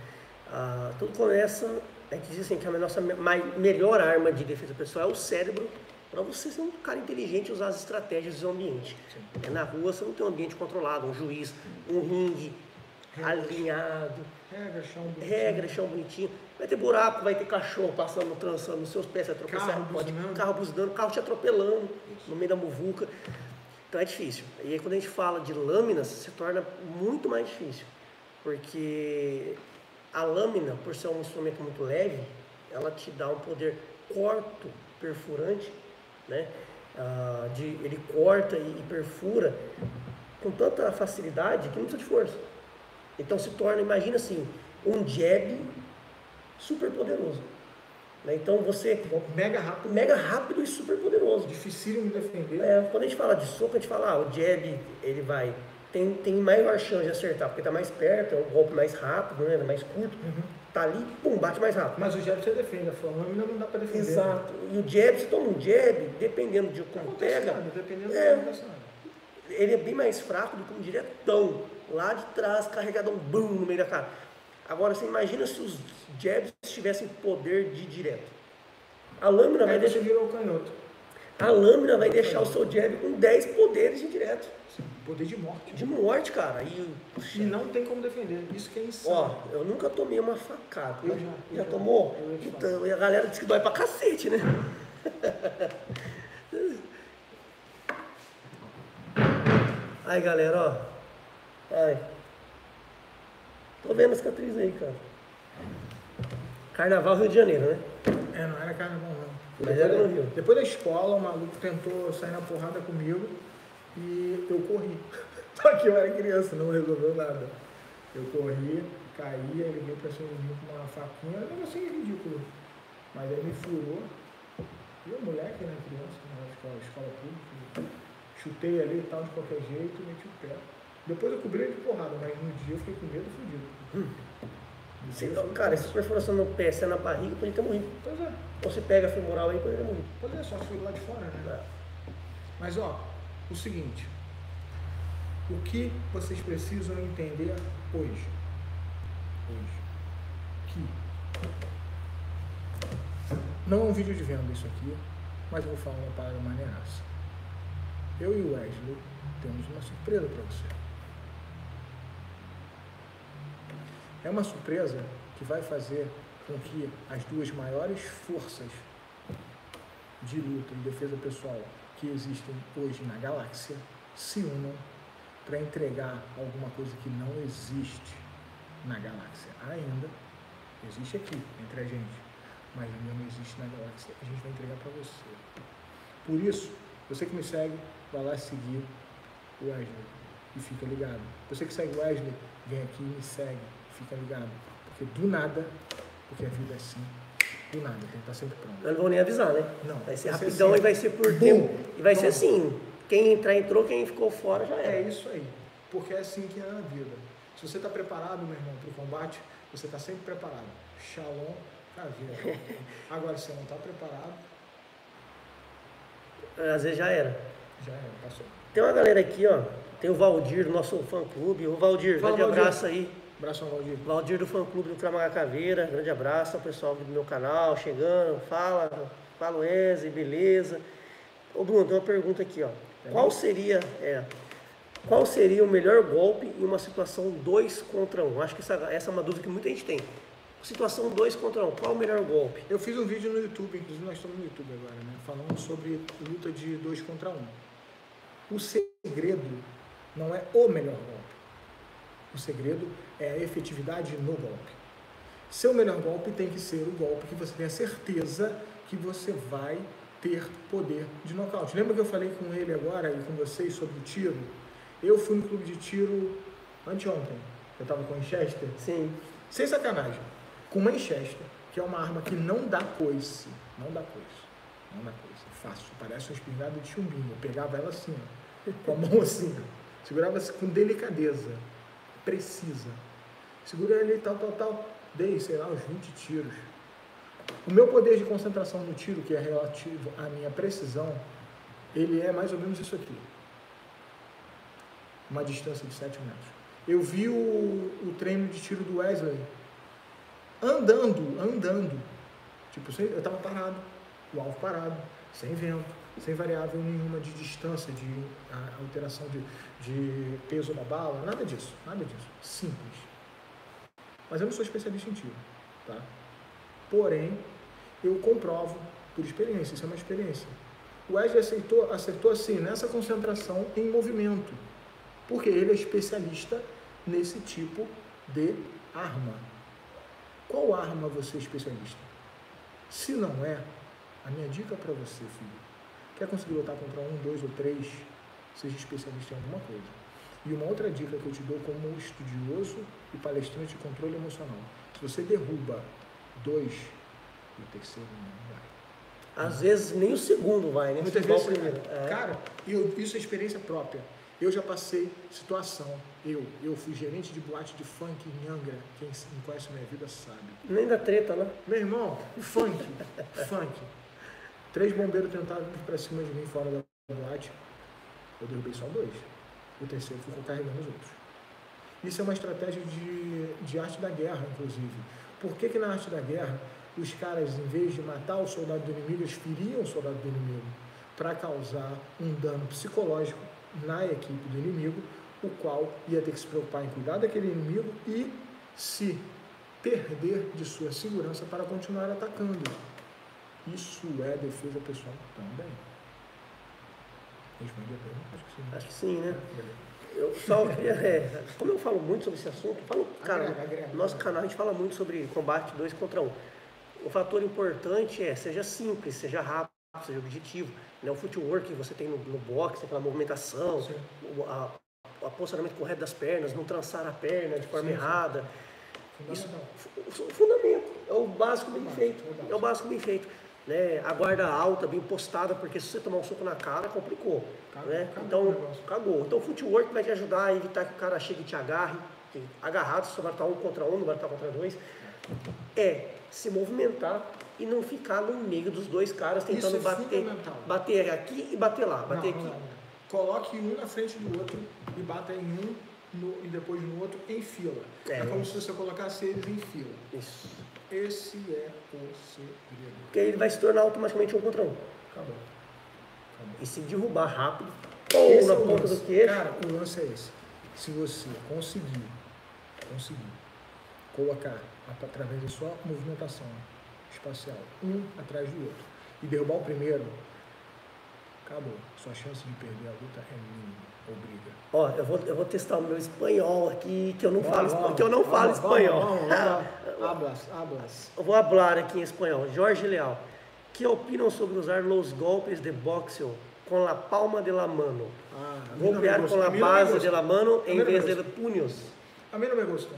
Ah, tudo começa, a gente diz assim que a nossa melhor arma de defesa pessoal é o cérebro, para você ser um cara inteligente e usar as estratégias do ambiente. É na rua você não tem um ambiente controlado, um juiz, um ringue regra, alinhado. Regra, chão bonitinho. Regra, chão bonitinho. Vai ter buraco, vai ter cachorro passando, trançando nos seus pés, você tropeçar, carro pode, carro buzinando, carro te atropelando Isso. no meio da muvuca. Então é difícil. E aí quando a gente fala de lâminas, se torna muito mais difícil. Porque a lâmina, por ser um instrumento muito leve, ela te dá um poder corto, perfurante, né? Ah, de, ele corta e, perfura com tanta facilidade que não precisa de força. Então se torna, imagina assim, um jab super poderoso. Né? Então você. Mega rápido. Mega rápido e super poderoso. Dificílimo de defender. É, quando a gente fala de soco, a gente fala, ah, o jab, ele vai. Tem, tem maior chance de acertar, porque está mais perto, é um golpe mais rápido, né? mais curto. Uhum. Tá ali, pum, bate mais rápido. Mas o jab você defende, a lâmina não dá para defender. Exato. Né? E o jab, você toma um jab, dependendo de como pega. Dependendo é, do ele é bem mais fraco do que um diretão. Lá de trás, carregadão, bum, no meio da cara. Agora, você imagina se os jabs tivessem poder de direto. A lâmina vai deixar. virou canhoto. A lâmina vai deixar o seu jab com 10 poderes de direto. Poder de morte. De morte, cara. E, e não tem como defender. Isso que é insano. Ó, eu nunca tomei uma facada. Eu já. Eu já, tomou? Então, e a galera diz que dói pra cacete, né? Aí, galera, ó. Ai. Tô vendo a cicatriz aí, cara. Carnaval Rio de Janeiro, né? É, não era carnaval não. Mas Depois era no Rio. Depois da escola, o maluco tentou sair na porrada comigo e eu corri. Só que eu era criança, não resolveu nada. Eu corri, caí, ele veio pra cima de mim com uma faquinha, um negocinho ridículo. Mas aí me furou. E o moleque, né, criança, na escola, escola pública, chutei ali e tal, de qualquer jeito, meti o pé. Depois eu cobri ele de porrada, mas no dia eu fiquei com medo fudido. Eu Então, cara, essa perfuração no pé, se é na barriga, podia ter morrido. Pois é. Ou se pega a femoral aí, poderia ter morrido. Pois é, só do lado de fora, né? Mas ó, o seguinte, o que vocês precisam entender hoje? Hoje. Que não é um vídeo de venda isso aqui, mas eu vou falar uma parada maneiraça. Eu e o Wesley temos uma surpresa para você. É uma surpresa que vai fazer com que as duas maiores forças de luta e defesa pessoal que existem hoje na galáxia se unam para entregar alguma coisa que não existe na galáxia ainda. Existe aqui, entre a gente, mas ainda não existe na galáxia. A gente vai entregar para você. Por isso, você que me segue, vai lá seguir o Wesley e fica ligado. Você que segue o Wesley, vem aqui e me segue, fica ligado. Porque do nada, porque a vida é assim, do nada, tem que estar sempre pronto. Eu não vou nem avisar, né? Não, Vai ser vai ser rapidão assim. e vai ser por tempo. E vai ser Bum. assim. Quem entrar, entrou, quem ficou fora já É era. isso aí. Porque é assim que é na vida. Se você está preparado, meu irmão, para o combate, você está sempre preparado. Shalom, caveira. Agora, se você não está preparado, Às vezes já era. já era, passou. Tem uma galera aqui, ó. Tem o Valdir, nosso fã clube. O Valdir, Fala, grande Valdir. abraço aí. Abração, Valdir. Valdir do fã clube do Cramaga Caveira, grande abraço ao pessoal do meu canal, chegando, fala, fala Wesley, beleza. Ô Bruno, tem uma pergunta aqui, ó. Qual seria, é, qual seria o melhor golpe em uma situação 2 contra 1? Um? Acho que essa, essa é uma dúvida que muita gente tem. Situação 2 contra 1, um, qual o melhor golpe? Eu fiz um vídeo no YouTube, inclusive nós estamos no YouTube agora, né? Falando sobre luta de dois contra um. O segredo não é o melhor golpe. O segredo é a efetividade no golpe. Seu melhor golpe tem que ser o golpe que você tem a certeza que você vai ter poder de nocaute. Lembra que eu falei com ele agora e com vocês sobre o tiro? Eu fui no clube de tiro anteontem. Eu estava com o Winchester. Sim. Sem sacanagem. Com uma Winchester, que é uma arma que não dá coice. Não dá coice. Não dá coice. É fácil. Parece uma espingarda de chumbinho. Eu pegava ela assim, ó, com a mão assim. ó. Segurava assim, com delicadeza. Precisa. Segurei ali, tal, tal, tal. Dei, sei lá, uns 20 tiros. O meu poder de concentração no tiro, que é relativo à minha precisão, ele é mais ou menos isso aqui. Uma distância de 7 metros. Eu vi o, o treino de tiro do Wesley andando, andando. Tipo, eu estava parado, o alvo parado, sem vento, sem variável nenhuma de distância, de alteração de, de peso da bala, nada disso, nada disso. Simples. Mas eu não sou especialista em tiro, tá? Porém, eu comprovo por experiência, isso é uma experiência. O Wesley aceitou, acertou assim, nessa concentração em movimento, porque ele é especialista nesse tipo de arma. Qual arma você é especialista? Se não é, a minha dica para você, filho, quer conseguir lutar contra um, dois ou três, seja especialista em alguma coisa. E uma outra dica que eu te dou como estudioso e palestrante de controle emocional. Se você derruba dois, o terceiro não vai. Às vezes nem o segundo vai, né? Muitas vezes, o primeiro. É. cara, eu, isso é experiência própria. Eu já passei situação. Eu, eu fui gerente de boate de funk em Angra. Quem conhece a minha vida sabe. Nem da treta, né? Meu irmão, funk, funk. Três bombeiros tentaram vir pra cima de mim fora da boate. Eu derrubei só dois. O terceiro ficou carregando os outros. Isso é uma estratégia de, de arte da guerra, inclusive. Por que, que na arte da guerra os caras, em vez de matar o soldado do inimigo, eles feriam o soldado do inimigo para causar um dano psicológico na equipe do inimigo, o qual ia ter que se preocupar em cuidar daquele inimigo e se perder de sua segurança para continuar atacando. Isso é defesa pessoal também. Respondi a pergunta? Acho que sim. Acho que sim, né? Beleza. Eu só queria, é, como eu falo muito sobre esse assunto, falo, cara, no nosso canal a gente fala muito sobre combate dois contra um. O fator importante é, seja simples, seja rápido, seja objetivo. Né? O footwork que você tem no, no boxe, aquela movimentação, Sim. o a, o posicionamento correto das pernas, não trançar a perna de forma Sim, sim. errada. Isso, Fundamental. o fundamento, é o básico bem feito. é. É o básico bem feito. Né? A guarda alta, bem postada, porque se você tomar um soco na cara, complicou. Cagou, né? cagou Então, cagou. Então, o footwork vai te ajudar a evitar que o cara chegue e te agarre. que Agarrado, você só vai estar um contra um, não vai estar contra dois. É se movimentar e não ficar no meio dos dois caras tentando é bater. Bater aqui e bater lá. Bater Não, aqui. não. Coloque um na frente do outro e bata em um no- e depois no outro em fila. É, É. como se você colocasse eles em fila. Isso. Esse é o segredo. Porque ele vai se tornar automaticamente um contra um. Acabou. Acabou. E se derrubar rápido, ou na é ponta lance. do queixo. Cara, o lance é esse. Se você conseguir, conseguir colocar através da sua movimentação espacial, um atrás do outro, e derrubar o primeiro, acabou. Sua chance de perder a luta é mínima ou briga. Ó, eu vou, eu vou testar o meu espanhol aqui, que eu não falo, vamos, espa- que eu não falo espanhol. Hablas, hablas. Eu vou falar aqui em espanhol. Jorge Leal. Que opinam sobre usar los golpes de boxeo com la palma de la mano? Ah, a Golpear com a la base de la mano A em vez de puños. A mí no me gusta.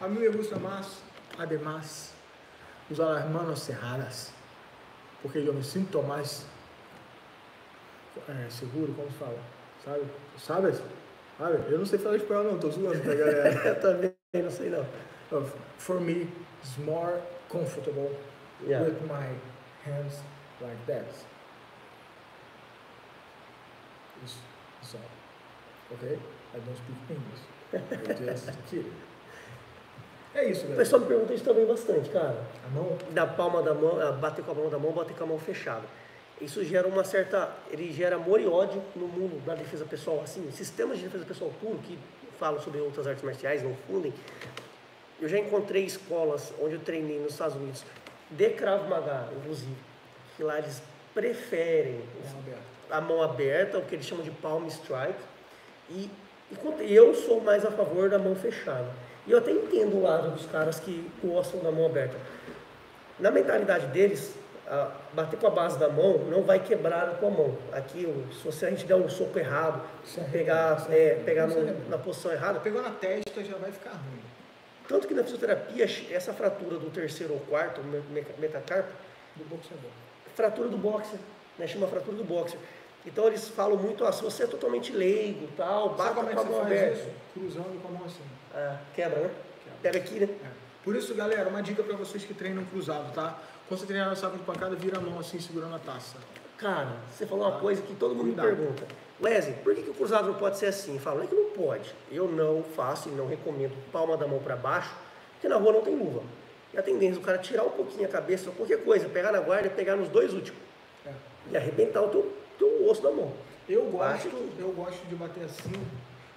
A mí me gusta más, además, usar las manos cerradas, porque yo me siento más eh, seguro, como se fala, sabe? Sabes? Sabe? Eu não sei falar espanhol não, tô zoando, tá galera? Eu também não sei não. For me, it's more comfortable Yeah. with my hands like that. It's, it's all. Okay? I don't speak English. I just kidding. É isso, O galera. pessoal me pergunta isso também bastante, cara. A mão Da palma da mão, ah, bater com a mão da mão, bater com a mão fechada. Isso gera uma certa, ele gera amor e ódio no mundo da defesa pessoal, assim, sistemas de defesa pessoal puro que falam sobre outras artes marciais, não fundem. Eu já encontrei escolas onde eu treinei nos Estados Unidos, de Krav Maga, inclusive, que lá eles preferem a mão aberta, o que eles chamam de palm strike, e, e eu sou mais a favor da mão fechada. E eu até entendo o lado dos caras que gostam da mão aberta. Na mentalidade deles, a- bater com a base da mão não vai quebrar a tua mão. Aqui, se você, a gente der um soco errado, pegar, é, pegar no- na posição errada, Pegou na testa, já vai ficar ruim. tanto que na fisioterapia, essa fratura do terceiro ou quarto, me- me- metacarpo, Do boxeador. fratura do boxer, né? Chama fratura do boxer. Então eles falam muito, ah, se você é totalmente leigo, tal, Sabe bata como é com a mão aberta. isso? Cruzando com a mão assim. Ah, quebra, né? Quebra. Pega aqui, né? É. Por isso, galera, uma dica pra vocês que treinam cruzado, tá? Quando você treinar no saco de pancada, vira a mão assim, segurando a taça. Cara, você falou uma coisa que todo mundo me Cuidado. pergunta. Wesley, por que, que o cruzado não pode ser assim? Fala, não é que não pode. Eu não faço e não recomendo palma da mão para baixo, porque na rua não tem luva. E a tendência do cara tirar um pouquinho a cabeça, qualquer coisa, pegar na guarda e pegar nos dois últimos. É. E arrebentar o teu, teu osso da mão. Eu gosto, aqui. eu gosto de bater assim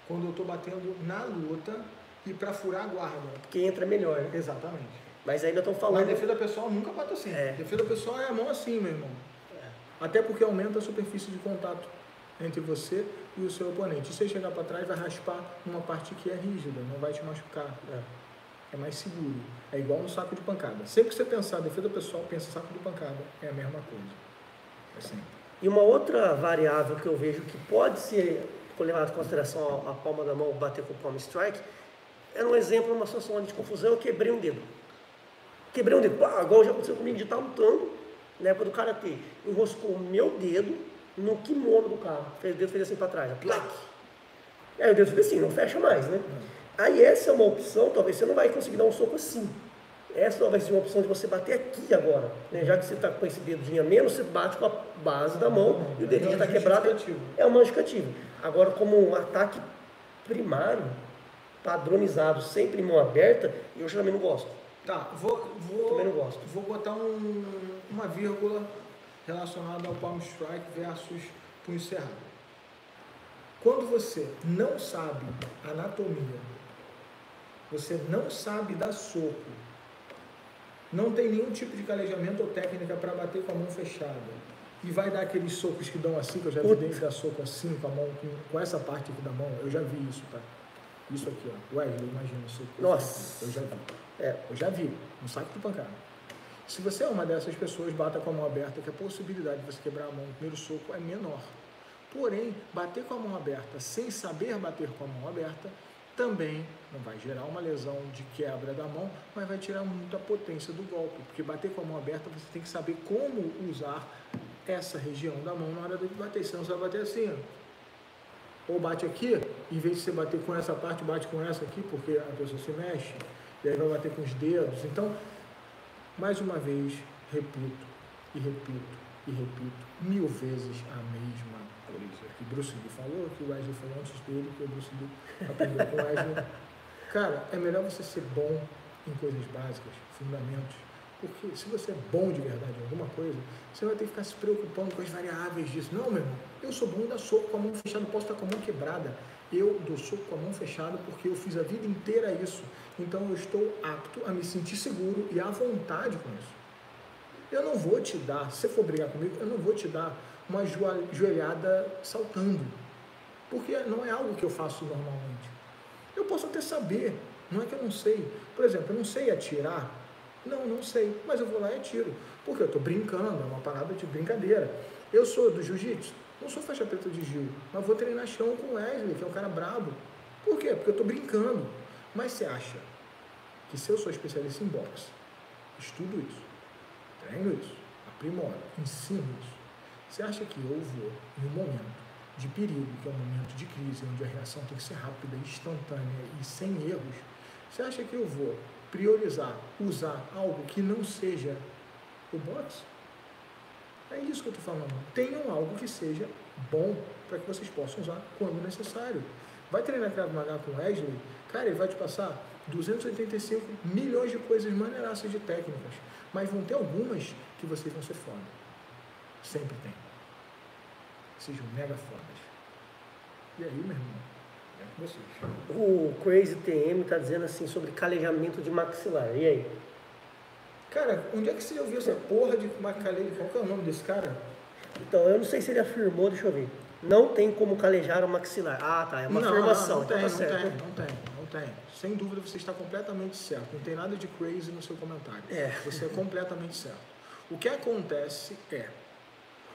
quando eu tô batendo na luta e pra furar a guarda. Que entra melhor, né? Exatamente. Mas ainda estão Mas falando. defesa pessoal nunca bate assim. É. Defesa pessoal é a mão assim, meu irmão. Até porque aumenta a superfície de contato entre você e o seu oponente. Se você chegar para trás, vai raspar uma parte que é rígida, não vai te machucar. É. É mais seguro. É igual um saco de pancada. Sempre que você pensar defesa pessoal, pensa saco de pancada. É a mesma coisa. É sempre. E uma outra variável que eu vejo que pode ser levada em consideração a, a palma da mão bater com o palm strike, era um exemplo numa situação de confusão, eu quebrei um dedo. Quebrei um dedo, pá, igual já aconteceu comigo de estar lutando, na época do karatê. Enroscou o meu dedo no kimono do cara. Fez, o dedo fez assim para trás, plaque. Aí o dedo fez assim, não fecha mais, né? Aí essa é uma opção, talvez você não vai conseguir dar um soco assim. Essa talvez seja uma opção de você bater aqui agora. né? Já que você está com esse dedinho a menos, você bate com a base da mão e o dedinho já É está quebrado. É uma justificativa. Agora, como um ataque primário, padronizado, sempre em mão aberta, eu já também não gosto. Tá, vou, vou, Também não gosto. vou botar um- uma vírgula relacionada ao palm strike versus punho cerrado. Quando você não sabe anatomia, você não sabe dar soco, não tem nenhum tipo de calejamento ou técnica para bater com a mão fechada, e vai dar aqueles socos que dão assim, que eu já vi Puta. dentro da soco assim, com a mão, com, com essa parte aqui da mão, eu já vi isso, tá? Isso aqui, ó. Wesley, imagina isso Nossa. Eu já vi. É. Eu já vi, no saco de pancada. Se você é uma dessas pessoas, bata com a mão aberta, que a possibilidade de você quebrar a mão no primeiro soco é menor. Porém, bater com a mão aberta sem saber bater com a mão aberta também não vai gerar uma lesão de quebra da mão, mas vai tirar muita potência do golpe. Porque bater com a mão aberta você tem que saber como usar essa região da mão na hora de bater. Senão você vai bater assim. Ou bate aqui, em vez de você bater com essa parte, bate com essa aqui, porque a pessoa se mexe, e aí vai bater com os dedos. Então, mais uma vez, repito, e repito, e repito, mil vezes a mesma coisa. Que Bruce Lee falou, que o Wesley falou antes dele, que o Bruce Lee aprendeu com o Wesley. Cara, é melhor você ser bom em coisas básicas, fundamentos. Porque se você é bom de verdade em alguma coisa, você vai ter que ficar se preocupando com as variáveis disso. Não, meu irmão, eu sou bom dar soco com a mão fechada, posso estar com a mão quebrada. Eu dou soco com a mão fechada porque eu fiz a vida inteira isso. Então eu estou apto a me sentir seguro e à vontade com isso. Eu não vou te dar, se for brigar comigo, eu não vou te dar uma joelhada saltando. Porque não é algo que eu faço normalmente. Eu posso até saber, não é que eu não sei. Por exemplo, eu não sei atirar. Não, não sei, mas eu vou lá e atiro. Porque eu estou brincando, é uma parada de brincadeira. Eu sou do jiu-jitsu, não sou faixa preta de Gil, mas vou treinar chão com o Wesley, que é um cara brabo. Por quê? Porque eu estou brincando. Mas você acha que se eu sou especialista em boxe, estudo isso, treino isso, aprimoro, ensino isso, você acha que eu vou, em um momento de perigo, que é um momento de crise, onde a reação tem que ser rápida, instantânea e sem erros, você acha que eu vou priorizar, usar algo que não seja o boxe? É isso que eu estou falando. Tenham algo que seja bom para que vocês possam usar quando necessário. Vai treinar Krav Maga com Wesley, cara, ele vai te passar 285 milhões de coisas maneiraças de técnicas, mas vão ter algumas que vocês vão ser foda. Sempre tem. Sejam mega fodas. E aí, meu irmão, é com vocês. O Crazy TM tá dizendo assim sobre calejamento de maxilar. E aí? Cara, onde é que você ouviu essa porra de macalei? Qual que é o nome desse cara? Então, eu não sei se ele afirmou, deixa eu ver. Não tem como calejar o maxilar. Ah, tá. É uma não, afirmação. Não, não então tem, tá não tem, não tem, não tem. Sem dúvida você está completamente certo. Não tem nada de crazy no seu comentário. É. Você é completamente certo. O que acontece é,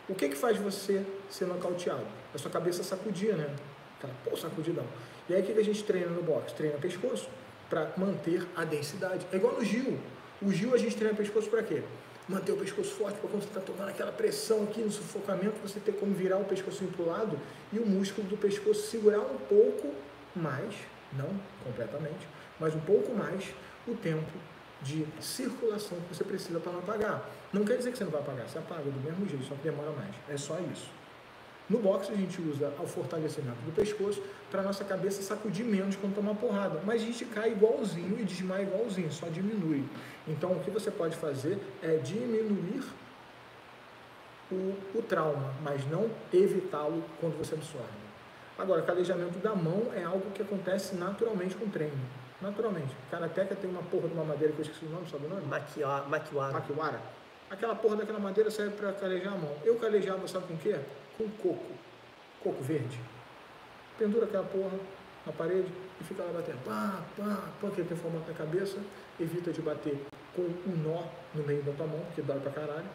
o que que faz você ser nocauteado? A sua cabeça sacudir, né? Aquela pô, sacudidão. E aí o que que a gente treina no boxe? Treina pescoço para manter a densidade. É igual no Gil. O Gil a gente treina pescoço para quê? Manter o pescoço forte para quando você está tomando aquela pressão aqui no sufocamento, você ter como virar o pescoço para o lado e o músculo do pescoço segurar um pouco mais, não completamente, mas um pouco mais o tempo de circulação que você precisa para não apagar. Não quer dizer que você não vai apagar, você apaga do mesmo jeito, só que demora mais. É só isso. No boxe a gente usa o fortalecimento do pescoço para nossa cabeça sacudir menos quando tomar porrada, mas a gente cai igualzinho e desmaia igualzinho, só diminui. Então o que você pode fazer é diminuir o, o trauma, mas não evitá-lo quando você absorve. Agora, calejamento da mão é algo que acontece naturalmente com treino. Naturalmente. Karateka tem uma porra de uma madeira que eu esqueci o nome, sabe o nome? Maquiar. Maquiwara. Aquela porra daquela madeira serve para calejar a mão. Eu calejava, sabe com o quê? Com coco. Coco verde. Pendura aquela porra na parede e fica lá batendo. Pá, pá, pá, que tem formato na cabeça. Evita de bater com um nó no meio da tua mão, que dói pra caralho.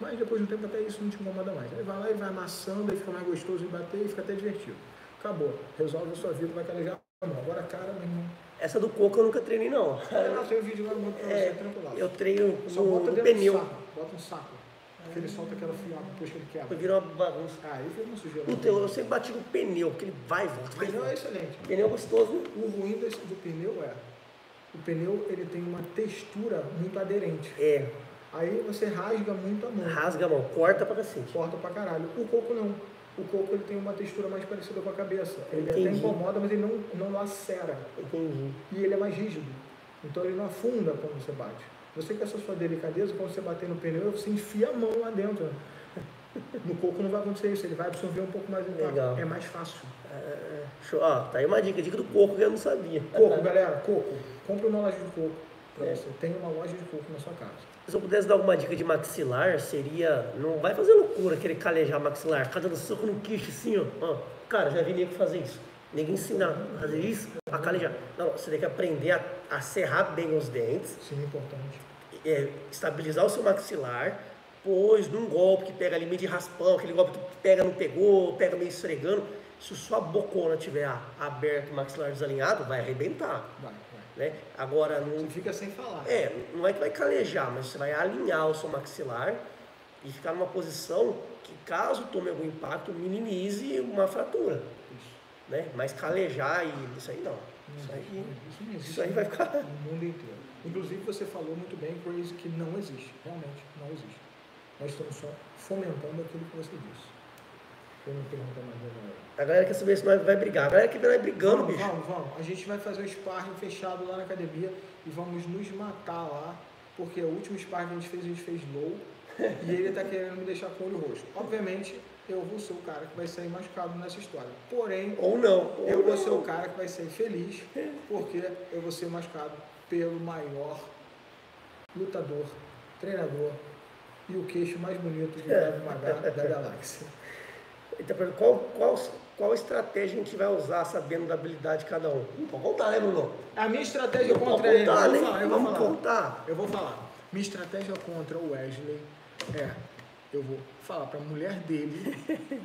Mas depois de um tempo até isso não te incomoda mais. Aí vai lá e vai amassando, aí fica mais gostoso de bater e fica até divertido. Acabou. Resolve a sua vida, vai calejar a mão. Agora, cara, meu irmão. Essa do coco eu nunca treinei, não. Não, tem um vídeo lá no pra É, você, tranquilo. Eu treino Só no, bota no pneu. do saco. Bota um saco. Que ele solta aquela fiaca depois que ele quebra. Vira uma bagunça. Ah, aí fica uma sujeira. Puta, eu, eu sempre bati no pneu, porque ele vai e volta. O pneu é excelente. Pneu gostoso, né? O ruim desse, do pneu é, o pneu ele tem uma textura muito aderente. É, Aí você rasga muito a mão. rasga a mão, corta pra cacete. Corta pra caralho. O coco não. O coco ele tem uma textura mais parecida com a cabeça. Ele até Entendi. incomoda, mas ele não, não lacera. Entendi. E ele é mais rígido. Então ele não afunda quando você bate. Você com essa sua delicadeza, quando você bater no pneu, você enfia a mão lá dentro. No coco não vai acontecer isso, ele vai absorver um pouco mais o impacto. Legal. É mais fácil. Show. Ó, tá aí uma dica, dica do coco que eu não sabia. Coco, galera, coco. Compre uma loja de coco. para você ter uma loja de coco na sua casa. Se eu pudesse dar alguma dica de maxilar, seria. Não vai fazer loucura querer calejar maxilar, ficar dando soco no queixo assim, ó. ó. Cara, já vi nego fazer isso. Ninguém ensinar a fazer isso, a calejar. Não, você tem que aprender a, a serrar bem os dentes, Sim, importante. é, estabilizar o seu maxilar, pois num golpe que pega ali meio de raspão, aquele golpe que pega, não pegou, pega meio esfregando, se sua bocona tiver aberta, o maxilar desalinhado, vai arrebentar. Vai, vai. Né? Agora, não, Você fica sem falar. é, não é que vai calejar, mas você vai alinhar o seu maxilar e ficar numa posição que, caso tome algum impacto, minimize uma fratura. Né? Mas calejar e isso aí não. Isso aí, Isso não existe isso aí vai ficar. no mundo inteiro. Inclusive, você falou muito bem, Crazy, que não existe. Realmente, não existe. Nós estamos só fomentando aquilo que você disse. Eu não pergunto mais agora. A galera quer saber se nós vai brigar. A galera que vai brigando, Vamos, bicho. vamos, vamos. A gente vai fazer um sparring fechado lá na academia e vamos nos matar lá, porque o último sparring que a gente fez, a gente fez low e ele tá querendo me deixar com o olho roxo. Obviamente, eu vou ser o cara que vai sair machucado nessa história. Porém, Ou não. Ou eu vou não. ser o cara que vai sair feliz, porque eu vou ser machucado pelo maior lutador, treinador e o queixo mais bonito de Krav Maga da galáxia. Perguntando qual, qual, qual estratégia a gente vai usar sabendo da habilidade de cada um. Não pode contar, né, Bruno? A minha estratégia Não contra ele, eu contar, vou né? falar, eu vou Vamos falar. contar. Eu vou falar. Minha estratégia contra o Wesley é, eu vou falar pra mulher dele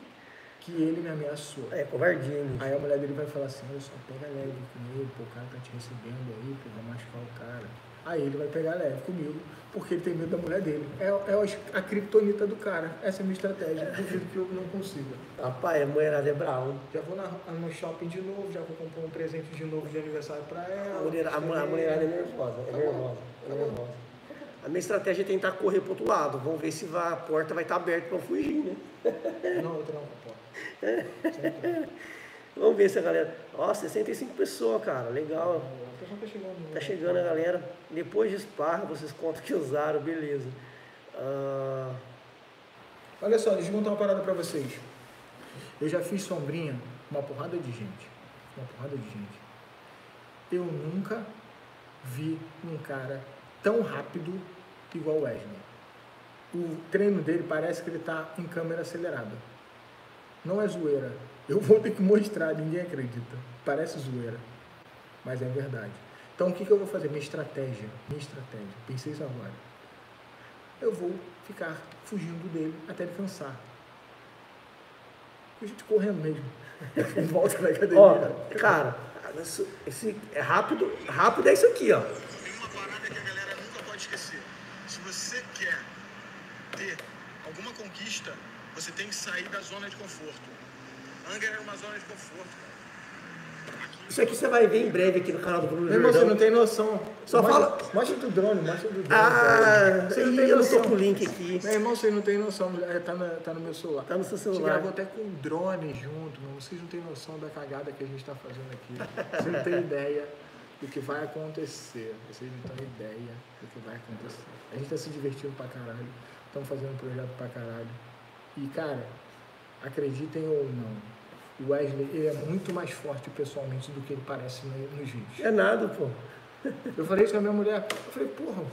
que ele me ameaçou. É, covardia. Aí a mulher dele vai falar assim, olha só, pega leve comigo, pô, o cara tá te recebendo aí, pô, vai machucar o cara. Aí ele vai pegar leve comigo, porque ele tem medo da mulher dele. É, é a criptonita do cara. Essa é a minha estratégia. Duvido que eu não consiga. Rapaz, a mulherada é brava. Já vou na, no shopping de novo, já vou comprar um presente de novo de aniversário pra ela. A, mulher, a, mu- a mulherada é nervosa, é Tá nervosa, é nervosa. A minha estratégia é tentar correr pro outro lado. Vamos ver se vai- a porta vai estar aberta pra eu fugir, né? Não, eu tranco a porta. Vamos ver se a galera. Ó, 65 pessoas, cara. Legal. Pessoa tá chegando. Tá chegando a galera. Depois de Sparra, vocês contam que usaram, beleza. Ah, Olha só, deixa eu contar uma parada pra vocês. Eu já fiz sombrinha uma porrada de gente. Uma porrada de gente. Eu nunca vi um cara tão rápido igual o Wesley. O treino dele parece que ele tá em câmera acelerada. Não é zoeira. Eu vou ter que mostrar, ninguém acredita. Parece zoeira. Mas é verdade. Então o que, que eu vou fazer? Minha estratégia. Minha estratégia. Pensei isso agora eu vou ficar fugindo dele até ele cansar. Fugindo correndo mesmo. Volta da academia. ó, cara, esse é rápido. Rápido é isso aqui, ó. Tem uma parada que a galera nunca pode esquecer. Se você quer ter alguma conquista, você tem que sair da zona de conforto. Anger é uma zona de conforto. cara. Isso aqui você vai ver em breve aqui no canal do Bruno Meu irmão, você não tem noção. Só mostra, fala- Mostra do drone, mostra do drone. Ah. Você não tem eu não tô com o link aqui. Meu irmão, vocês não tem noção. É, Tá, na- tá no meu celular. Tá no seu celular. gravou até com drone junto, meu. Vocês não têm noção da cagada que a gente tá fazendo aqui. Vocês não têm ideia do que vai acontecer. Vocês não têm ideia do que vai acontecer. A gente tá se divertindo pra caralho. Estamos fazendo um projeto pra caralho. E, cara, acreditem ou não, o Wesley ele é muito mais forte pessoalmente do que ele parece no- nos vídeos. É nada, pô. Eu falei isso com a minha mulher. Eu falei, porra,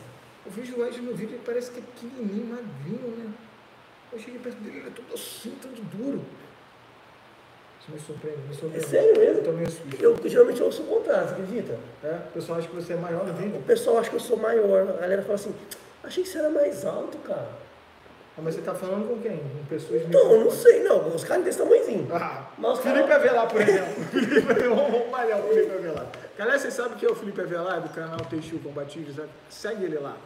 eu vejo o Wesley no vídeo ele parece que é pequenininho, magrinho, né? Eu cheguei perto dele, ele é todo assim, todo duro. Me surpreende, me surpreende. É sério mesmo? Eu um susto. Eu geralmente ouço o contrário, acredita? É, o pessoal acha que você é maior no O vídeo. pessoal acha que eu sou maior. A galera fala assim, achei que você era mais alto, cara. Ah, mas você tá falando com quem? Com pessoas Não, eu não microfones. sei, não. Os caras desse tamanhozinho. Ah, Mas, Felipe cara- Avelar, por exemplo. Felipe, vamos malhar o Felipe Avelar. Galera, vocês sabem que é o Felipe Avelar do canal Teixu Combatives? Segue ele lá.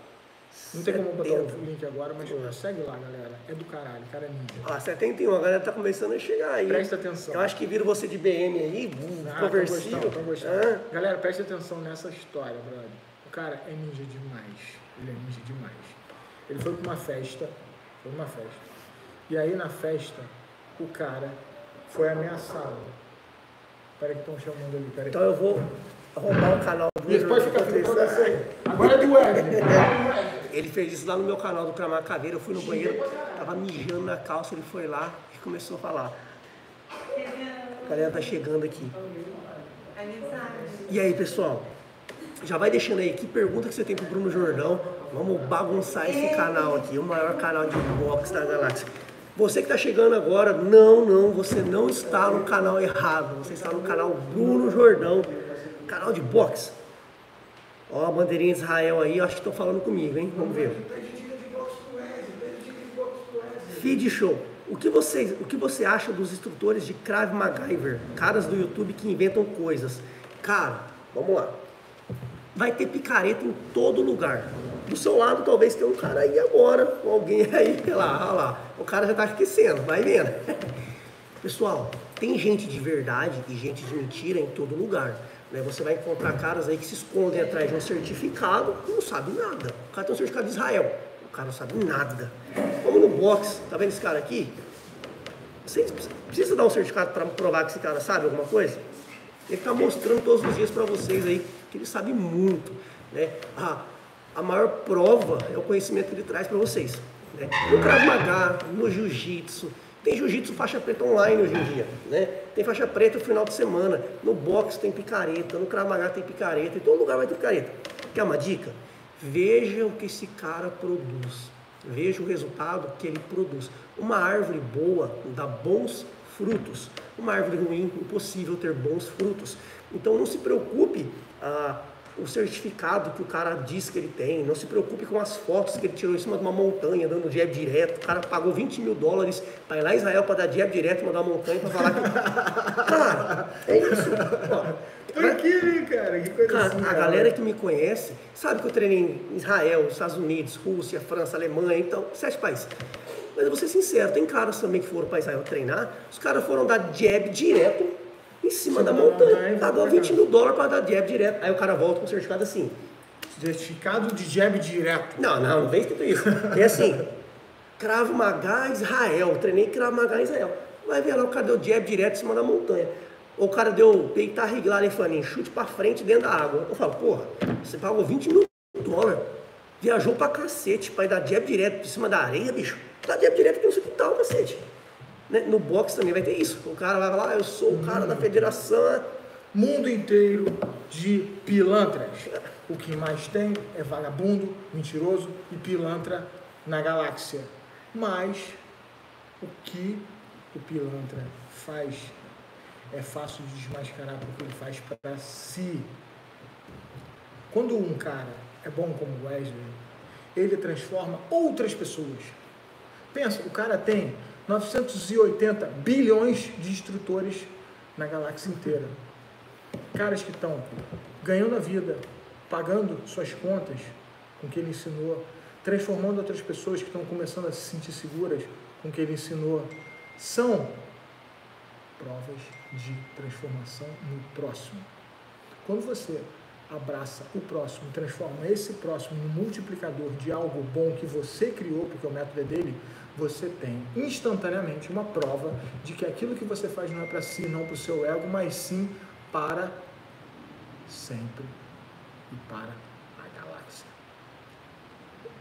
Não tem como botar o link agora, mas segue lá, galera. É do caralho, cara é ninja. Ah, 71, a galera tá começando a chegar aí. Presta atenção. Eu acho que viram você de BM aí, uh, Ah, tô conversível. gostando, tô gostando. Ah, Galera, presta atenção nessa história, brother. O cara é ninja demais. Ele é ninja demais. Ele foi pra uma festa. Foi uma festa. E aí na festa, o cara foi ameaçado. Peraí que estão chamando ali, peraí. então eu vou roubar o canal do Isso, pode ficar essa aí. Agora é do Wesley. Ele fez isso lá no meu canal do Cramar Caveira. Eu fui no banheiro, tava mijando na calça, ele foi lá e começou a falar. A galera tá chegando aqui. E aí, pessoal? já vai deixando aí que pergunta que você tem pro Bruno Jordão. Vamos bagunçar esse canal aqui, o maior canal de boxe da galáxia. Você que está chegando agora, não, não, você não está no canal errado. Você está no canal Bruno Jordão, canal de boxe. Ó, a bandeirinha de Israel aí, acho que estão falando comigo, hein? Vamos ver. Feed Show. O que, você, o que você acha dos instrutores de Krav MacGyver? Caras do YouTube que inventam coisas. Cara, vamos lá. Vai ter picareta em todo lugar. Do seu lado talvez tenha um cara aí agora, alguém aí, sei lá, olha lá. O cara já tá aquecendo, vai vendo. Pessoal, tem gente de verdade e gente de mentira em todo lugar. Né? Você vai encontrar caras aí que se escondem atrás de um certificado e não sabe nada. O cara tem um certificado de Israel, o cara não sabe nada. Como no box, tá vendo esse cara aqui? Você precisa dar um certificado para provar que esse cara sabe alguma coisa? Ele está mostrando todos os dias para vocês aí que ele sabe muito. Né? A, a maior prova é o conhecimento que ele traz para vocês. Né? No Krav Maga, no Jiu-Jitsu, tem jiu-jitsu faixa preta online hoje em dia, né? Tem faixa preta no final de semana. No boxe tem picareta, no Krav tem picareta, em todo lugar vai ter picareta. Quer uma dica? Veja o que esse cara produz. Veja o resultado que ele produz. Uma árvore boa dá bons frutos. Uma árvore ruim, impossível ter bons frutos. Então não se preocupe ah, o certificado que o cara diz que ele tem, não se preocupe com as fotos que ele tirou em cima de uma montanha, dando jab direto. O cara pagou 20 mil dólares para ir lá em Israel para dar jab direto, mandar uma montanha para falar que. cara, é isso. Por que, cara? Que coisa cara, assim, a galera que me conhece sabe que eu treinei em Israel, Estados Unidos, Rússia, França, Alemanha, então, sete países. Mas eu vou ser sincero, tem caras também que foram para Israel treinar, os caras foram dar jab direto em cima da montanha. Pagou 20 mil dólares para dar jab direto. Aí o cara volta com o certificado assim. Certificado de jab direto. Não, não, não vem escrito isso. É assim, Cravo Magá Israel. Treinei Cravo Magá Israel. Vai ver lá o cara deu jab direto em cima da montanha. Ou o cara deu peitar riglar em faninho, chute pra frente dentro da água. Eu falo, porra, você pagou 20 mil dólares. Viajou pra cacete pra ir dar jab direto em cima da areia, bicho. Dá jab direto aqui no hospital, cacete. Né? No boxe também vai ter isso. O cara vai falar, ah, eu sou o cara da federação. Mundo inteiro de pilantras. O que mais tem é vagabundo, mentiroso e pilantra na galáxia. Mas o que o pilantra faz é fácil de desmascarar porque ele faz para si. Quando um cara é bom como Wesley, ele transforma outras pessoas. Pensa, o cara tem 980 bilhões de instrutores na galáxia inteira. Caras que estão ganhando a vida, pagando suas contas com o que ele ensinou, transformando outras pessoas que estão começando a se sentir seguras com o que ele ensinou, são provas de transformação no próximo. Quando você abraça o próximo, transforma esse próximo no multiplicador de algo bom que você criou, porque o método é dele, você tem instantaneamente uma prova de que aquilo que você faz não é para si, não para o seu ego, mas sim para sempre e para a galáxia.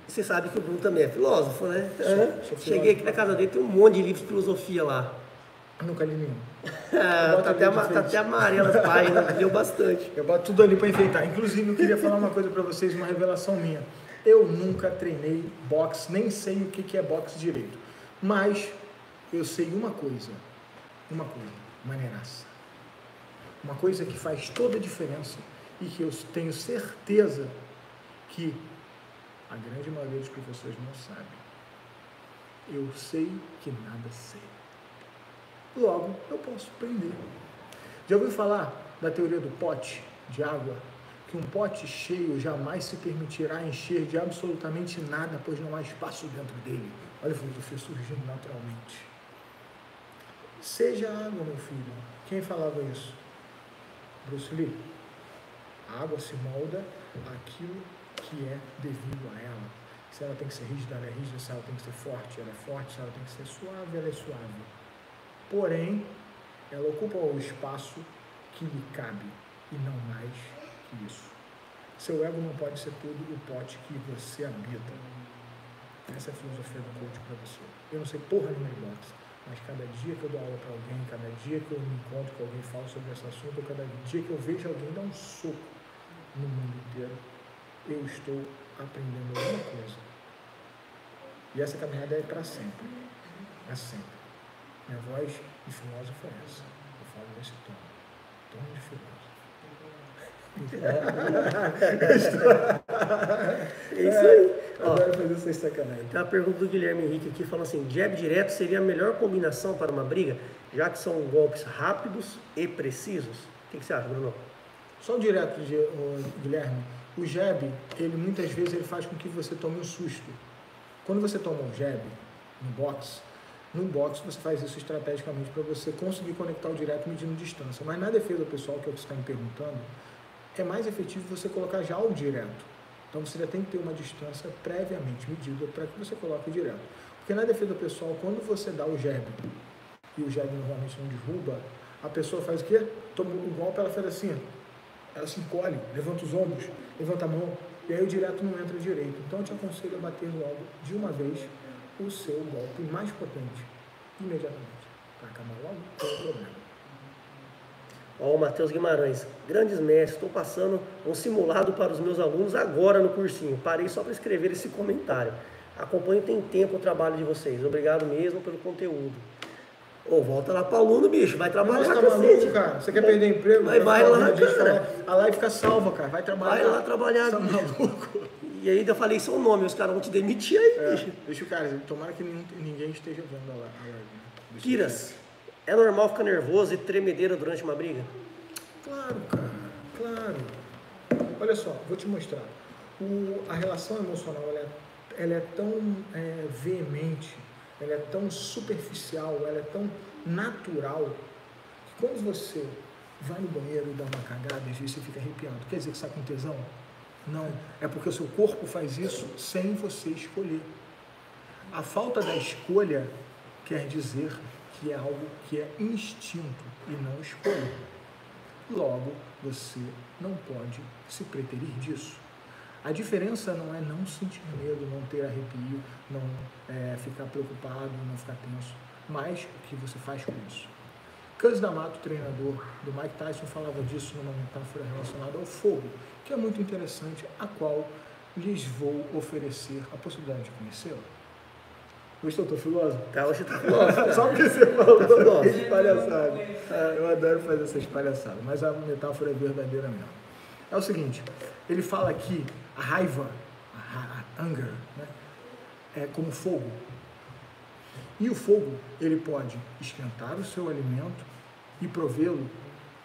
Você sabe que o Bruno também é filósofo, né? Sou- sou filósofo. Cheguei aqui na casa dele, tem um monte de livros de filosofia lá. Nunca li nenhum. Ah, tá, até, ama- tá até amarela as páginas, leu bastante. Eu boto tudo ali para enfeitar. Inclusive, eu queria falar uma coisa para vocês, uma revelação minha. Eu nunca treinei boxe, nem sei o que é boxe direito. Mas eu sei uma coisa. Uma coisa. Maneiraça. Uma coisa que faz toda a diferença e que eu tenho certeza que a grande maioria dos professores não sabe. Eu sei que nada sei. Logo, eu posso aprender. Já ouviu falar da teoria do pote de água? Que um pote cheio jamais se permitirá encher de absolutamente nada, pois não há espaço dentro dele. Olha a filosofia surgindo naturalmente. Seja água, meu filho. Quem falava isso? Bruce Lee. A água se molda àquilo que é devido a ela. Se ela tem que ser rígida, ela é rígida. Se ela tem que ser forte, ela é forte. Se ela tem que ser suave, ela é suave. Porém, ela ocupa o espaço que lhe cabe e não mais isso. Seu ego não pode ser tudo o pote que você habita. Essa é a filosofia do coach para você. Eu não sei porra nenhuma de boxe, mas cada dia que eu dou aula para alguém, cada dia que eu me encontro com alguém fala sobre esse assunto, ou cada dia que eu vejo alguém dar um soco no mundo inteiro, eu estou aprendendo alguma coisa. E essa caminhada é para sempre. É sempre. Minha voz de filósofo é essa. Eu falo nesse tom. Tom de filósofo. É isso aí. Ó, Agora fazer essas sacanagem. tem uma pergunta do Guilherme Henrique aqui falando assim: jab direto seria a melhor combinação para uma briga, já que são golpes rápidos e precisos? O que, que você acha, Bruno? Só direto, Ge- ô, Guilherme. O jab, ele muitas vezes ele faz com que você tome um susto. Quando você toma um jab no boxe, no boxe você faz isso estrategicamente para você conseguir conectar o direto medindo distância. Mas na defesa pessoal, que é o que você está me perguntando, é mais efetivo você colocar já o direto. Então você já tem que ter uma distância previamente medida para que você coloque o direto. Porque na defesa pessoal, quando você dá o jab e o jab normalmente não derruba, a pessoa faz o quê? Toma o golpe, ela faz assim, ela se encolhe, levanta os ombros, levanta a mão, e aí o direto não entra direito. Então eu te aconselho a bater logo, de uma vez, o seu golpe mais potente, imediatamente, para acabar logo com o problema. Ó, o Matheus Guimarães, grandes mestres, estou passando um simulado para os meus alunos agora no cursinho. Parei só para escrever esse comentário. Acompanho tem tempo o trabalho de vocês. Obrigado mesmo pelo conteúdo. Ô, volta lá para o aluno, bicho. Vai trabalhar, Você tá maluco, cara? Você quer perder emprego? Vai, vai lá, cara. fala, a live fica salva, cara. Vai trabalhar. Vai lá trabalhar, tá maluco? E aí eu falei seu nome, os caras vão te demitir aí, É, bicho. deixa o cara, tomara que ninguém, esteja vendo a live. né? Kiras, é normal ficar nervoso e tremedeira durante uma briga? Claro, cara, claro. Olha só, vou te mostrar. O- a relação emocional ela é, ela é tão é, veemente, ela é tão superficial, ela é tão natural, que quando você vai no banheiro e dá uma cagada, às vezes você fica arrepiando. Quer dizer que está com tesão? Não, é porque o seu corpo faz isso sem você escolher. A falta da escolha quer dizer que é algo que é instinto e não escolha. Logo, você não pode se preterir disso. A diferença não é não sentir medo, não ter arrepio, não é, ficar preocupado, não ficar tenso, mas o que você faz com isso. Cus D'Amato, treinador do Mike Tyson, falava disso numa metáfora relacionada ao fogo, que é muito interessante, a qual lhes vou oferecer a possibilidade de conhecê-la. Gostou, tô filósofo? Tá, hoje tá filósofo. Só porque você falou de palhaçada. Ah, Eu adoro fazer essas palhaçadas, mas a metáfora é verdadeira mesmo. É o seguinte, ele fala que a raiva, a, ra- a anger, né, é como fogo. E o fogo, ele pode esquentar o seu alimento e provê-lo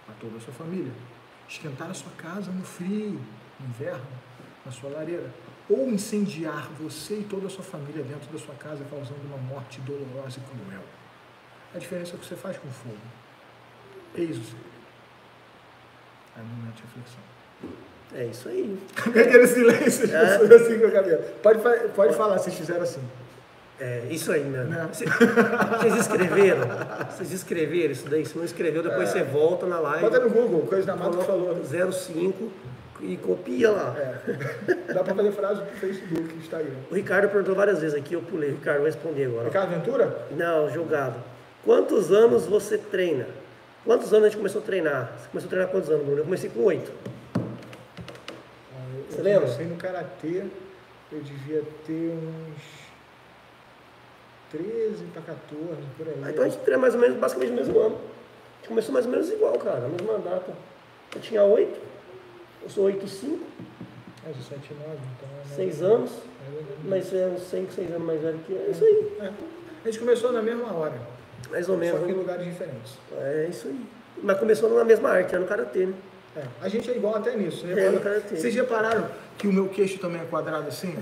a toda a sua família. Esquentar a sua casa no frio, no inverno, na sua lareira. Ou incendiar você e toda a sua família dentro da sua casa, causando uma morte dolorosa e cruel. A diferença é o que você faz com o fogo. Eis o segredo. É um momento de reflexão. É isso aí. Aquele silêncio, as É. pessoas assim com a cabeça. Pode, fa- pode falar, se fizeram assim. É isso aí, né? Vocês escreveram? Vocês escreveram isso daí? Se não escreveu, depois você volta na live. Bota no Google, coisa da coloca falou. 05 e copia lá. É. Dá pra fazer frase pro Facebook, Instagram. O Ricardo perguntou várias vezes aqui, eu pulei. Ricardo, vou responder agora. Ricardo Ventura? Não, julgado. Quantos anos você treina? Quantos anos a gente começou a treinar? Você começou a treinar quantos anos, Bruno? Eu comecei com oito. Eu Você lembra? comecei no Karatê, eu devia ter uns 13 para 14, por aí. Ah, Então a gente treina mais ou menos, basicamente no mesmo ano. A gente começou mais ou menos igual, cara, na mesma data. Eu tinha oito, eu sou oito, cinco, É, 17, 9, então... é mais- seis anos, menos. mas é uns cinco, seis anos mais velho que eu. é isso aí. É. A gente começou na mesma hora, Mais ou só que em menos. lugares diferentes. É isso aí. Mas começou na mesma arte, era no Karatê, né? É, a gente é igual até nisso. É, repara- no Karatê. Vocês repararam que o meu queixo também é quadrado assim?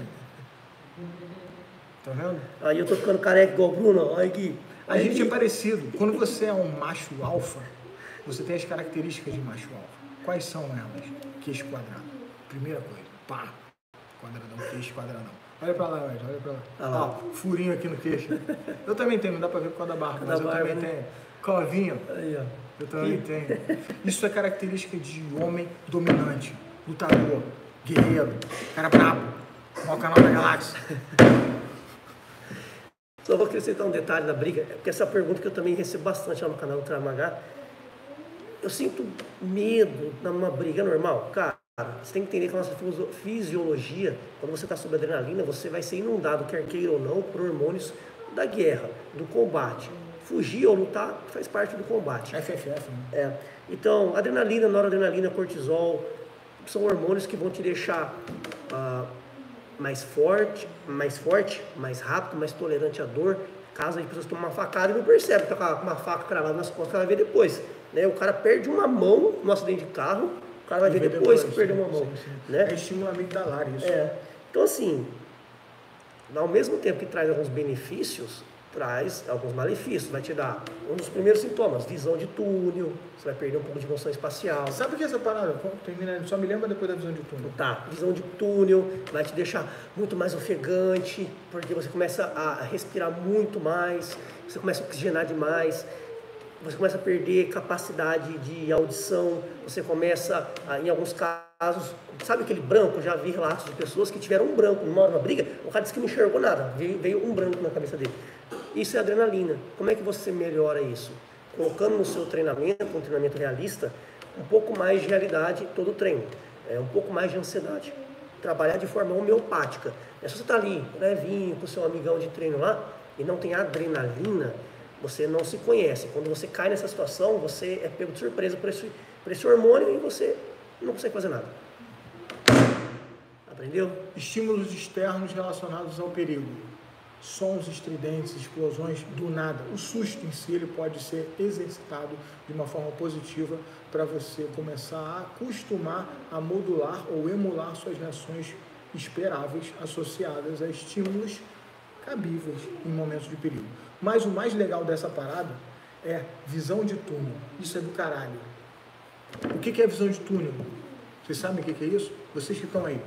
Tá vendo? Aí eu tô ficando careca igual o Bruno, aí Gui. A gente é parecido. Quando você é um macho alfa, você tem as características de macho alfa. Quais são elas? Queixo quadrado. Primeira coisa. Pá. Quadradão, queixo quadradão. Olha pra lá, Ed, olha pra lá. Olha lá. Ó, furinho aqui no queixo. Eu também tenho, não dá pra ver por causa da barba, Da mas eu barba, também né? tenho. Covinho, Aí, ó. eu também tenho. Isso é característica de homem dominante, lutador, guerreiro, cara brabo, maior canal da galáxia. Só vou acrescentar um detalhe da briga, é porque essa pergunta que eu também recebo bastante lá no canal do Tramagá. Eu sinto medo numa briga normal. Cara, Você tem que entender que a nossa fisiologia, quando você está sob adrenalina, você vai ser inundado, quer queira ou não, por hormônios da guerra, do combate. Fugir ou lutar faz parte do combate. FFF, né? É. Então, adrenalina, noradrenalina, cortisol, são hormônios que vão te deixar ah, mais forte, mais forte, mais rápido, mais tolerante à dor. Caso as pessoas tomem uma facada e não percebe, tá com uma faca cravada nas costas, ela vai ver depois. Né? O cara perde uma mão no acidente de carro, o cara vai ver depois, que perdeu uma mão. Sim, sim. Né? É estímulo amigdalar isso. É. Então assim, ao mesmo tempo que traz alguns benefícios, traz alguns malefícios. Vai te dar um dos primeiros sintomas, visão de túnel, você vai perder um pouco de noção espacial. Sabe o que é essa parada? Terminando, só me lembra depois da visão de túnel. Tá, visão de túnel vai te deixar muito mais ofegante, porque você começa a respirar muito mais, você começa a oxigenar demais, você começa a perder capacidade de audição, você começa, a, em alguns casos, sabe aquele branco? Já vi relatos de pessoas que tiveram um branco numa briga, o cara disse que não enxergou nada, veio, veio um branco na cabeça dele. Isso é adrenalina. Como é que você melhora isso? Colocando no seu treinamento, um treinamento realista, um pouco mais de realidade todo o treino, é, um pouco mais de ansiedade. Trabalhar de forma homeopática. É se você está ali, levinho, com o seu amigão de treino lá, e não tem adrenalina, você não se conhece. Quando você cai nessa situação, você é pego de surpresa por esse, por esse hormônio e você não consegue fazer nada. Aprendeu? Estímulos externos relacionados ao perigo sons estridentes, explosões do nada. O susto em si ele pode ser exercitado de uma forma positiva para você começar a acostumar a modular ou emular suas reações esperáveis associadas a estímulos cabíveis em momentos de perigo. Mas o mais legal dessa parada é visão de túnel. Isso é do caralho. O que é visão de túnel? Vocês sabem o que é isso? Vocês que estão aí.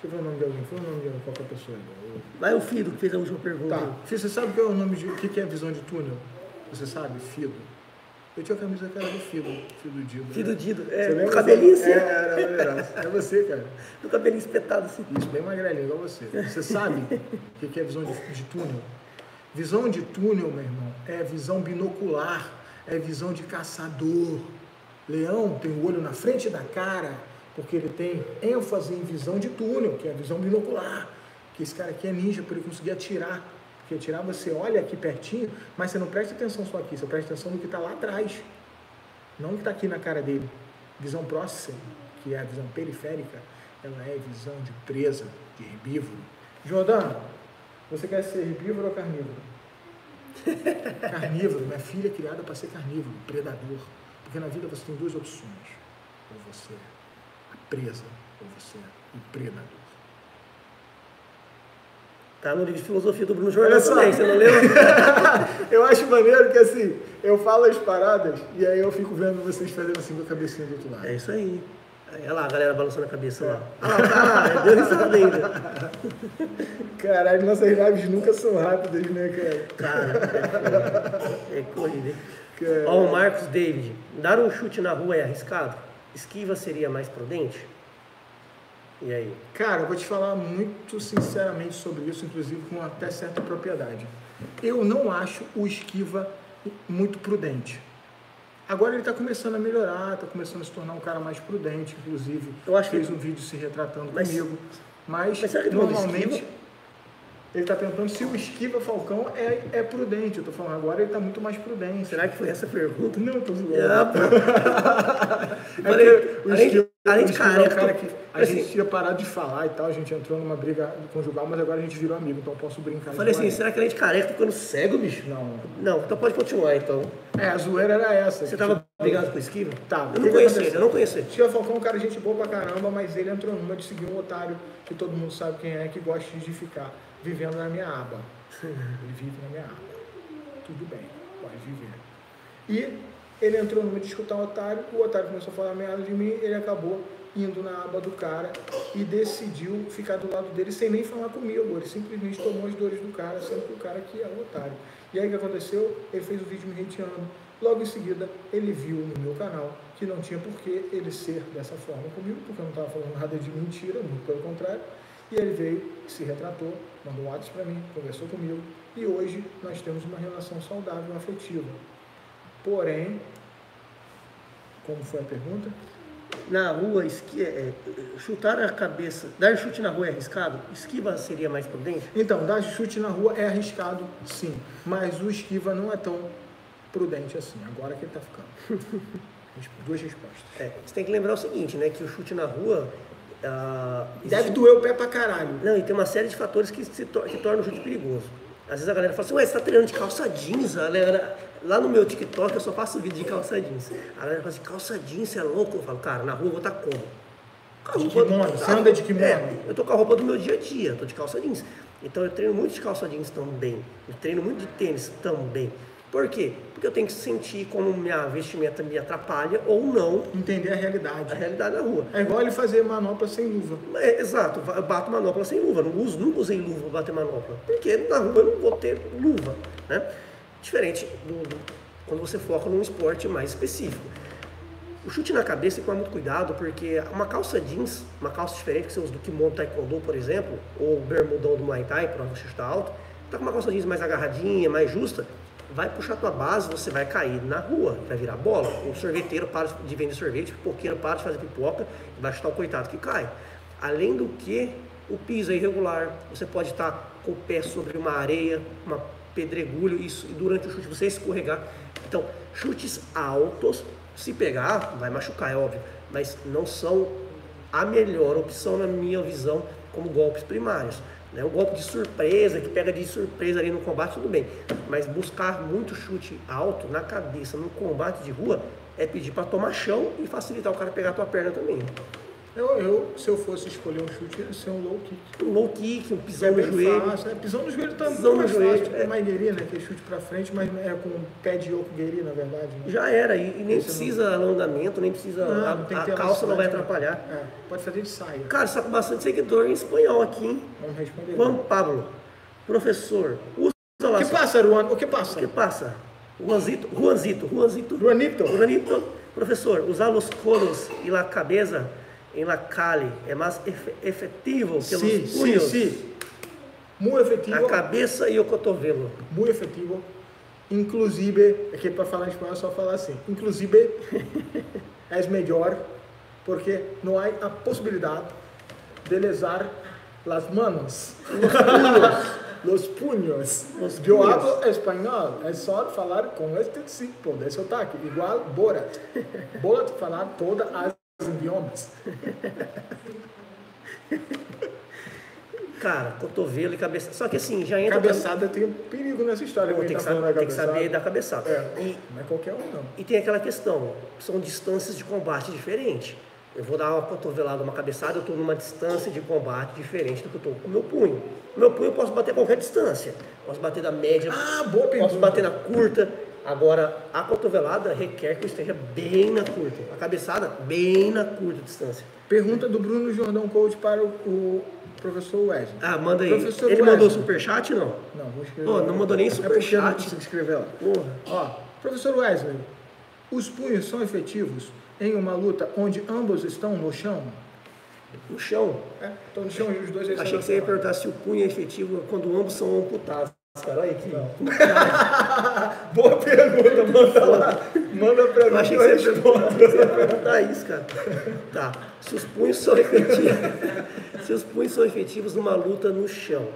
Deixa eu ver o nome de alguém. Foi o nome de qualquer pessoa aí. Vai o Fido que fez a última pergunta. Tá. Fido, você sabe o que é o nome de. O que é visão de túnel? Você sabe? Fido. Eu tinha a camisa que era do Fido. Fido Dido. Fido Dido. É, o cabelinho assim. É, era, era, é você, cara. Do cabelinho espetado assim. Isso, bem magrelinho, igual você. Você sabe o que é visão de, de túnel? Visão de túnel, meu irmão, é visão binocular, é visão de caçador. Leão tem o olho na frente da cara, porque ele tem ênfase em visão de túnel, que é a visão binocular, que esse cara aqui é ninja para ele conseguir atirar. Porque atirar você olha aqui pertinho, mas você não presta atenção só aqui, você presta atenção no que está lá atrás, não no que está aqui na cara dele. Visão próxima, que é a visão periférica, ela é visão de presa, de herbívoro. Jordano, você quer ser herbívoro ou carnívoro? carnívoro, minha filha é criada para ser carnívoro, predador. Porque na vida você tem duas opções. Ou você presa ou você é o predador. Tá no livro de filosofia do Bruno Jordão também, você não leu? eu acho maneiro que assim, eu falo as paradas e aí eu fico vendo vocês fazendo assim com a cabecinha do outro lado. É isso aí. Olha lá, a galera balançando a cabeça lá. Olha lá, tá lá, Deus risada ainda. Caralho, nossas lives nunca são rápidas, né, cara? Cara, é, é corrida. Ó, o Marcos David, dar um chute na rua é arriscado? esquiva seria mais prudente? E aí? Cara, eu vou te falar muito sinceramente sobre isso, inclusive com até certa propriedade. Eu não acho o esquiva muito prudente. Agora ele está começando a melhorar, está começando a se tornar um cara mais prudente, inclusive. Eu acho fez que... um vídeo se retratando mas, comigo. Mas, mas normalmente ele está perguntando se o esquiva Falcão é, é prudente. Eu estou falando agora, ele está muito mais prudente. Será que foi essa pergunta? Não, estou zoando. É, é o esquiva, além de cara, é um cara que a assim, gente tinha parado de falar e tal, a gente entrou numa briga conjugal, mas agora a gente virou amigo, então posso brincar. Falei assim, será que além de careca tá ficando cego, bicho? Não. Não, então pode continuar então. É, a zoeira era essa. Você estava brigado com o esquiva? Tá. Eu não conheço ele, eu não ele. Esquiva Falcão é um cara gente boa pra caramba, mas ele entrou numa de seguir um otário que todo mundo sabe quem é, que gosta de ficar vivendo na minha aba. Ele vive na minha aba. Tudo bem, pode viver. E ele entrou numa de escutar o otário, o otário começou a falar merda de mim, ele acabou indo na aba do cara e decidiu ficar do lado dele sem nem falar comigo. Ele simplesmente tomou as dores do cara, sendo que o cara que é o otário. E aí o que aconteceu? Ele fez o vídeo me hateando. Logo em seguida, ele viu no meu canal que não tinha por que ele ser dessa forma comigo, porque eu não estava falando nada de mentira, muito pelo contrário. E ele veio, se retratou, mandou WhatsApp para mim, conversou comigo e hoje nós temos uma relação saudável, afetiva. Porém, como foi a pergunta? na rua, esqui, é, chutar a cabeça, dar chute na rua é arriscado? Esquiva seria mais prudente? Então, dar chute na rua é arriscado, sim. Mas o esquiva não é tão prudente assim. Agora que ele tá ficando. Duas respostas. É, você tem que lembrar o seguinte, né? Que o chute na rua. ah, Deve doer o pé pra caralho. Não, e tem uma série de fatores que, se tor- que tornam o chute perigoso. Às vezes a galera fala assim, ué, você tá treinando de calça jeans? A galera, lá no meu TikTok eu só faço vídeo de calça jeans. A galera fala assim, calça jeans, você é louco? Eu falo, cara, na rua eu vou estar como? Com a De kimono? Você anda de kimono? É, eu tô com a roupa do meu dia a dia, tô de calça jeans. Então eu treino muito de calça jeans também. Eu treino muito de tênis também. Por quê? Porque eu tenho que sentir como minha vestimenta me atrapalha ou não Entender a realidade. a realidade da rua. É igual ele fazer manopla sem luva. É, exato, eu bato manopla sem luva. Não uso, nunca usei luva para bater manopla. Porque na rua eu não vou ter luva. Né? Diferente do, do- quando você foca num esporte mais específico. O chute na cabeça tomar muito cuidado, porque uma calça jeans, uma calça diferente que você usa do kimono taekwondo, por exemplo, ou o bermudão do Muay Thai, para você chutar alto, tá com uma calça jeans mais agarradinha, mais justa, vai puxar tua base, você vai cair na rua, vai virar bola. O sorveteiro para de vender sorvete, o pipoqueiro para de fazer pipoca, e vai chutar o coitado que cai. Além do que, o piso é irregular, você pode estar com o pé sobre uma areia, uma pedregulho, isso, e durante o chute você escorregar. Então, chutes altos, se pegar, vai machucar, é óbvio, mas não são a melhor opção na minha visão como golpes primários. Né? O golpe de surpresa, que pega de surpresa ali no combate, tudo bem. Mas buscar muito chute alto na cabeça no combate de rua é pedir para tomar chão e facilitar o cara pegar a tua perna também. Eu, eu, se eu fosse escolher um chute, ia ser um low kick. Um low kick, um pisão no joelho. fácil. É, pisão no joelho tá um Pisão no mais joelho, fácil. é. Mais gueri, né? Que é chute pra frente, mas é com pé de yoke gueri, na verdade. né? Já era, e, e nem precisa alongamento, nem precisa. Não, a não a calça não vai né? atrapalhar. É, pode fazer de saia. Cara, você tá com bastante seguidor em espanhol aqui, hein? Vamos responder. Juan Pablo, professor, usa O lá. que passa, Ruan? O que passa? O que passa? Juanzito, Juanzito, Juanzito. Juanito. Juanito, professor, usar os colos e la cabeça em la calle é mais efe- efetivo que Sim, os sim, punhos. sim. Muy A efetivo. cabeça e o cotovelo. Muy efetivo. Inclusive, aqui para falar em espanhol é só falar assim. Inclusive, é melhor porque não há a possibilidade de lesar las manos. Los puños. Los Eu puños. hablo espanhol, é só falar com este tipo de sotaque, igual Borat. Borat falar todas as idiomas. Cara, cotovelo e cabeça. Só que assim, já entra. Cabeçada tem perigo nessa história. Pô, alguém tem, que tá saber, tem que saber dar cabeçada. É, E, não é qualquer um não. e tem aquela questão, são distâncias de combate diferentes. Eu vou dar uma cotovelada, uma cabeçada, eu estou numa distância de combate diferente do que eu estou com o meu punho. O meu punho eu posso bater a qualquer distância. Posso bater da média, Ah, boa posso bater na curta. Agora, a cotovelada requer que eu esteja bem na curta. A cabeçada, bem na curta distância. Pergunta do Bruno Jordão Coach para o, o professor Wesley. Ah, manda aí. Professor Ele mandou Wesley. superchat, não? Não, vou escrever. Pô, não mandou nem É porque eu não superchat. consigo escrever lá. Porra. Ó, professor Wesley, os punhos são efetivos em uma luta onde ambos estão no chão? No chão. É, estão no chão e os dois... Achei que você ia perguntar se o punho é efetivo quando ambos são amputados. Cara, olha aqui. Boa pergunta, manda lá. Manda pra mim. Eu achei que eu você respondo. perguntar, você ia perguntar isso, cara. Tá. Se os punhos são efetivos. se os punhos são efetivos numa luta no chão.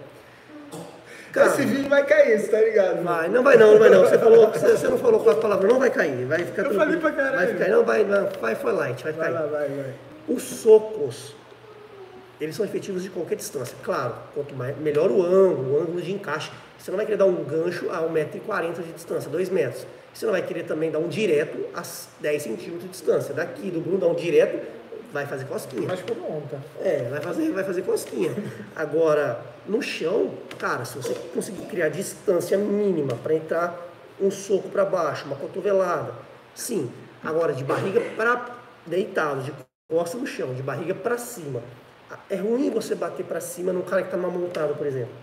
Cara, Esse vídeo vai cair, você tá ligado? vai, não vai não, não vai não. Você, falou, você, você não falou com a palavra, não vai cair. Vai ficar Eu falei pra caralho. Vai ficar, não vai, não, vai foi light, vai Vai cair. lá, vai, vai. Os socos, eles são efetivos de qualquer distância. Claro, quanto mais, melhor o ângulo, o ângulo de encaixe. Você não vai querer dar um gancho a 1,40m de distância, 2 metros. Você não vai querer também dar um direto a 10 centímetros de distância. Daqui do Bruno dar um direto, vai fazer cosquinha. Mas ontem. É, vai fazer, vai fazer cosquinha. Agora, no chão, cara, se você conseguir criar distância mínima para entrar um soco para baixo, uma cotovelada, sim. Agora, de barriga para deitado, de costa no chão, de barriga para cima. É ruim você bater para cima num cara que está mal montado, por exemplo.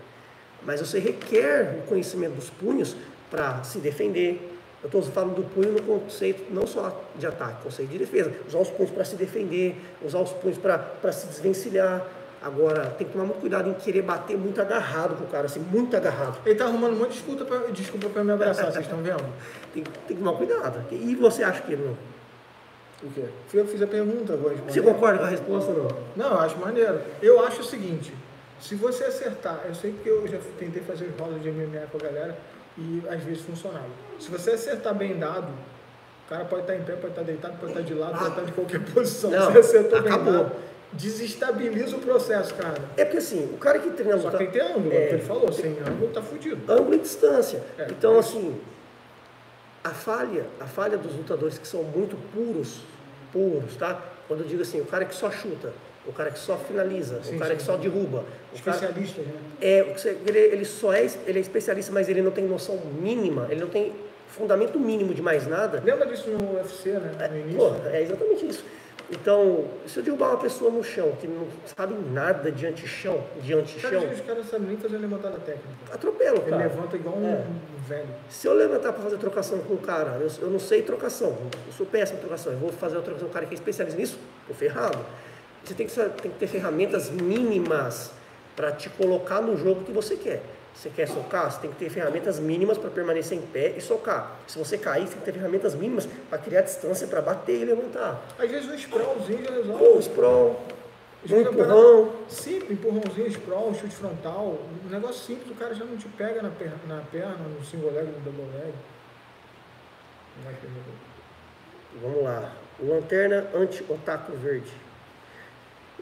Mas você requer o conhecimento dos punhos para se defender. Eu estou falando do punho no conceito não só de ataque, conceito de defesa. Usar os punhos para se defender, usar os punhos para se desvencilhar. Agora, tem que tomar muito cuidado em querer bater muito agarrado com o cara, assim, muito agarrado. Ele tá arrumando um monte de desculpa pra, desculpa pra me abraçar, vocês estão vendo? Tem, tem que tomar cuidado. E você acha que não? O quê? Eu fiz a pergunta, vou responder. Você concorda com a resposta ou não? Não, eu acho maneiro. Eu acho o seguinte, se você acertar, eu sei que eu já tentei fazer rodas de MMA com a galera e às vezes funcionava. Se você acertar bem dado, o cara pode estar em pé, pode estar deitado, pode estar de lado, pode estar de qualquer posição. Não, Se acertou bem acabou. dado, desestabiliza o processo, cara. É porque assim, o cara que treina Só luta- que tem que ter ângulo, É. é o que ele falou, sem ângulo tá fudido. ângulo e distância. É. Então, assim, a falha, a falha dos lutadores que são muito puros, puros, tá? Quando eu digo assim, o cara que só chuta, o cara que só finaliza, Sim, o cara sim. que só derruba, o cara, né? é, ele, ele só é, ele é especialista, mas ele não tem noção mínima, ele não tem fundamento mínimo de mais nada. Lembra disso no UFC, né? No início? Pô, é exatamente isso. Então, se eu derrubar uma pessoa no chão que não sabe nada de antichão, de Cara, antichão, os caras sabem nem fazer levantada técnica. atropelo, Ele cara. levanta igual um, É. um velho. Se eu levantar para fazer trocação com o cara, eu, eu não sei trocação, eu sou péssimo em trocação, eu vou fazer a trocação com o cara que é especialista nisso, tô ferrado. Você tem que, tem que ter ferramentas mínimas para te colocar no jogo que você quer. Você quer socar, você tem que ter ferramentas mínimas para permanecer em pé e socar. Se você cair, você tem que ter ferramentas mínimas para criar distância para bater e levantar. Às vezes um sprawlzinho já resolve. Pô, sprawl, um é uma empurrão. Simples, empurrãozinho, sprawl, chute frontal. Um negócio simples, o cara já não te pega na perna, na perna no single leg, no double leg. Não vai perder. Vamos lá. Lanterna anti-otaku verde.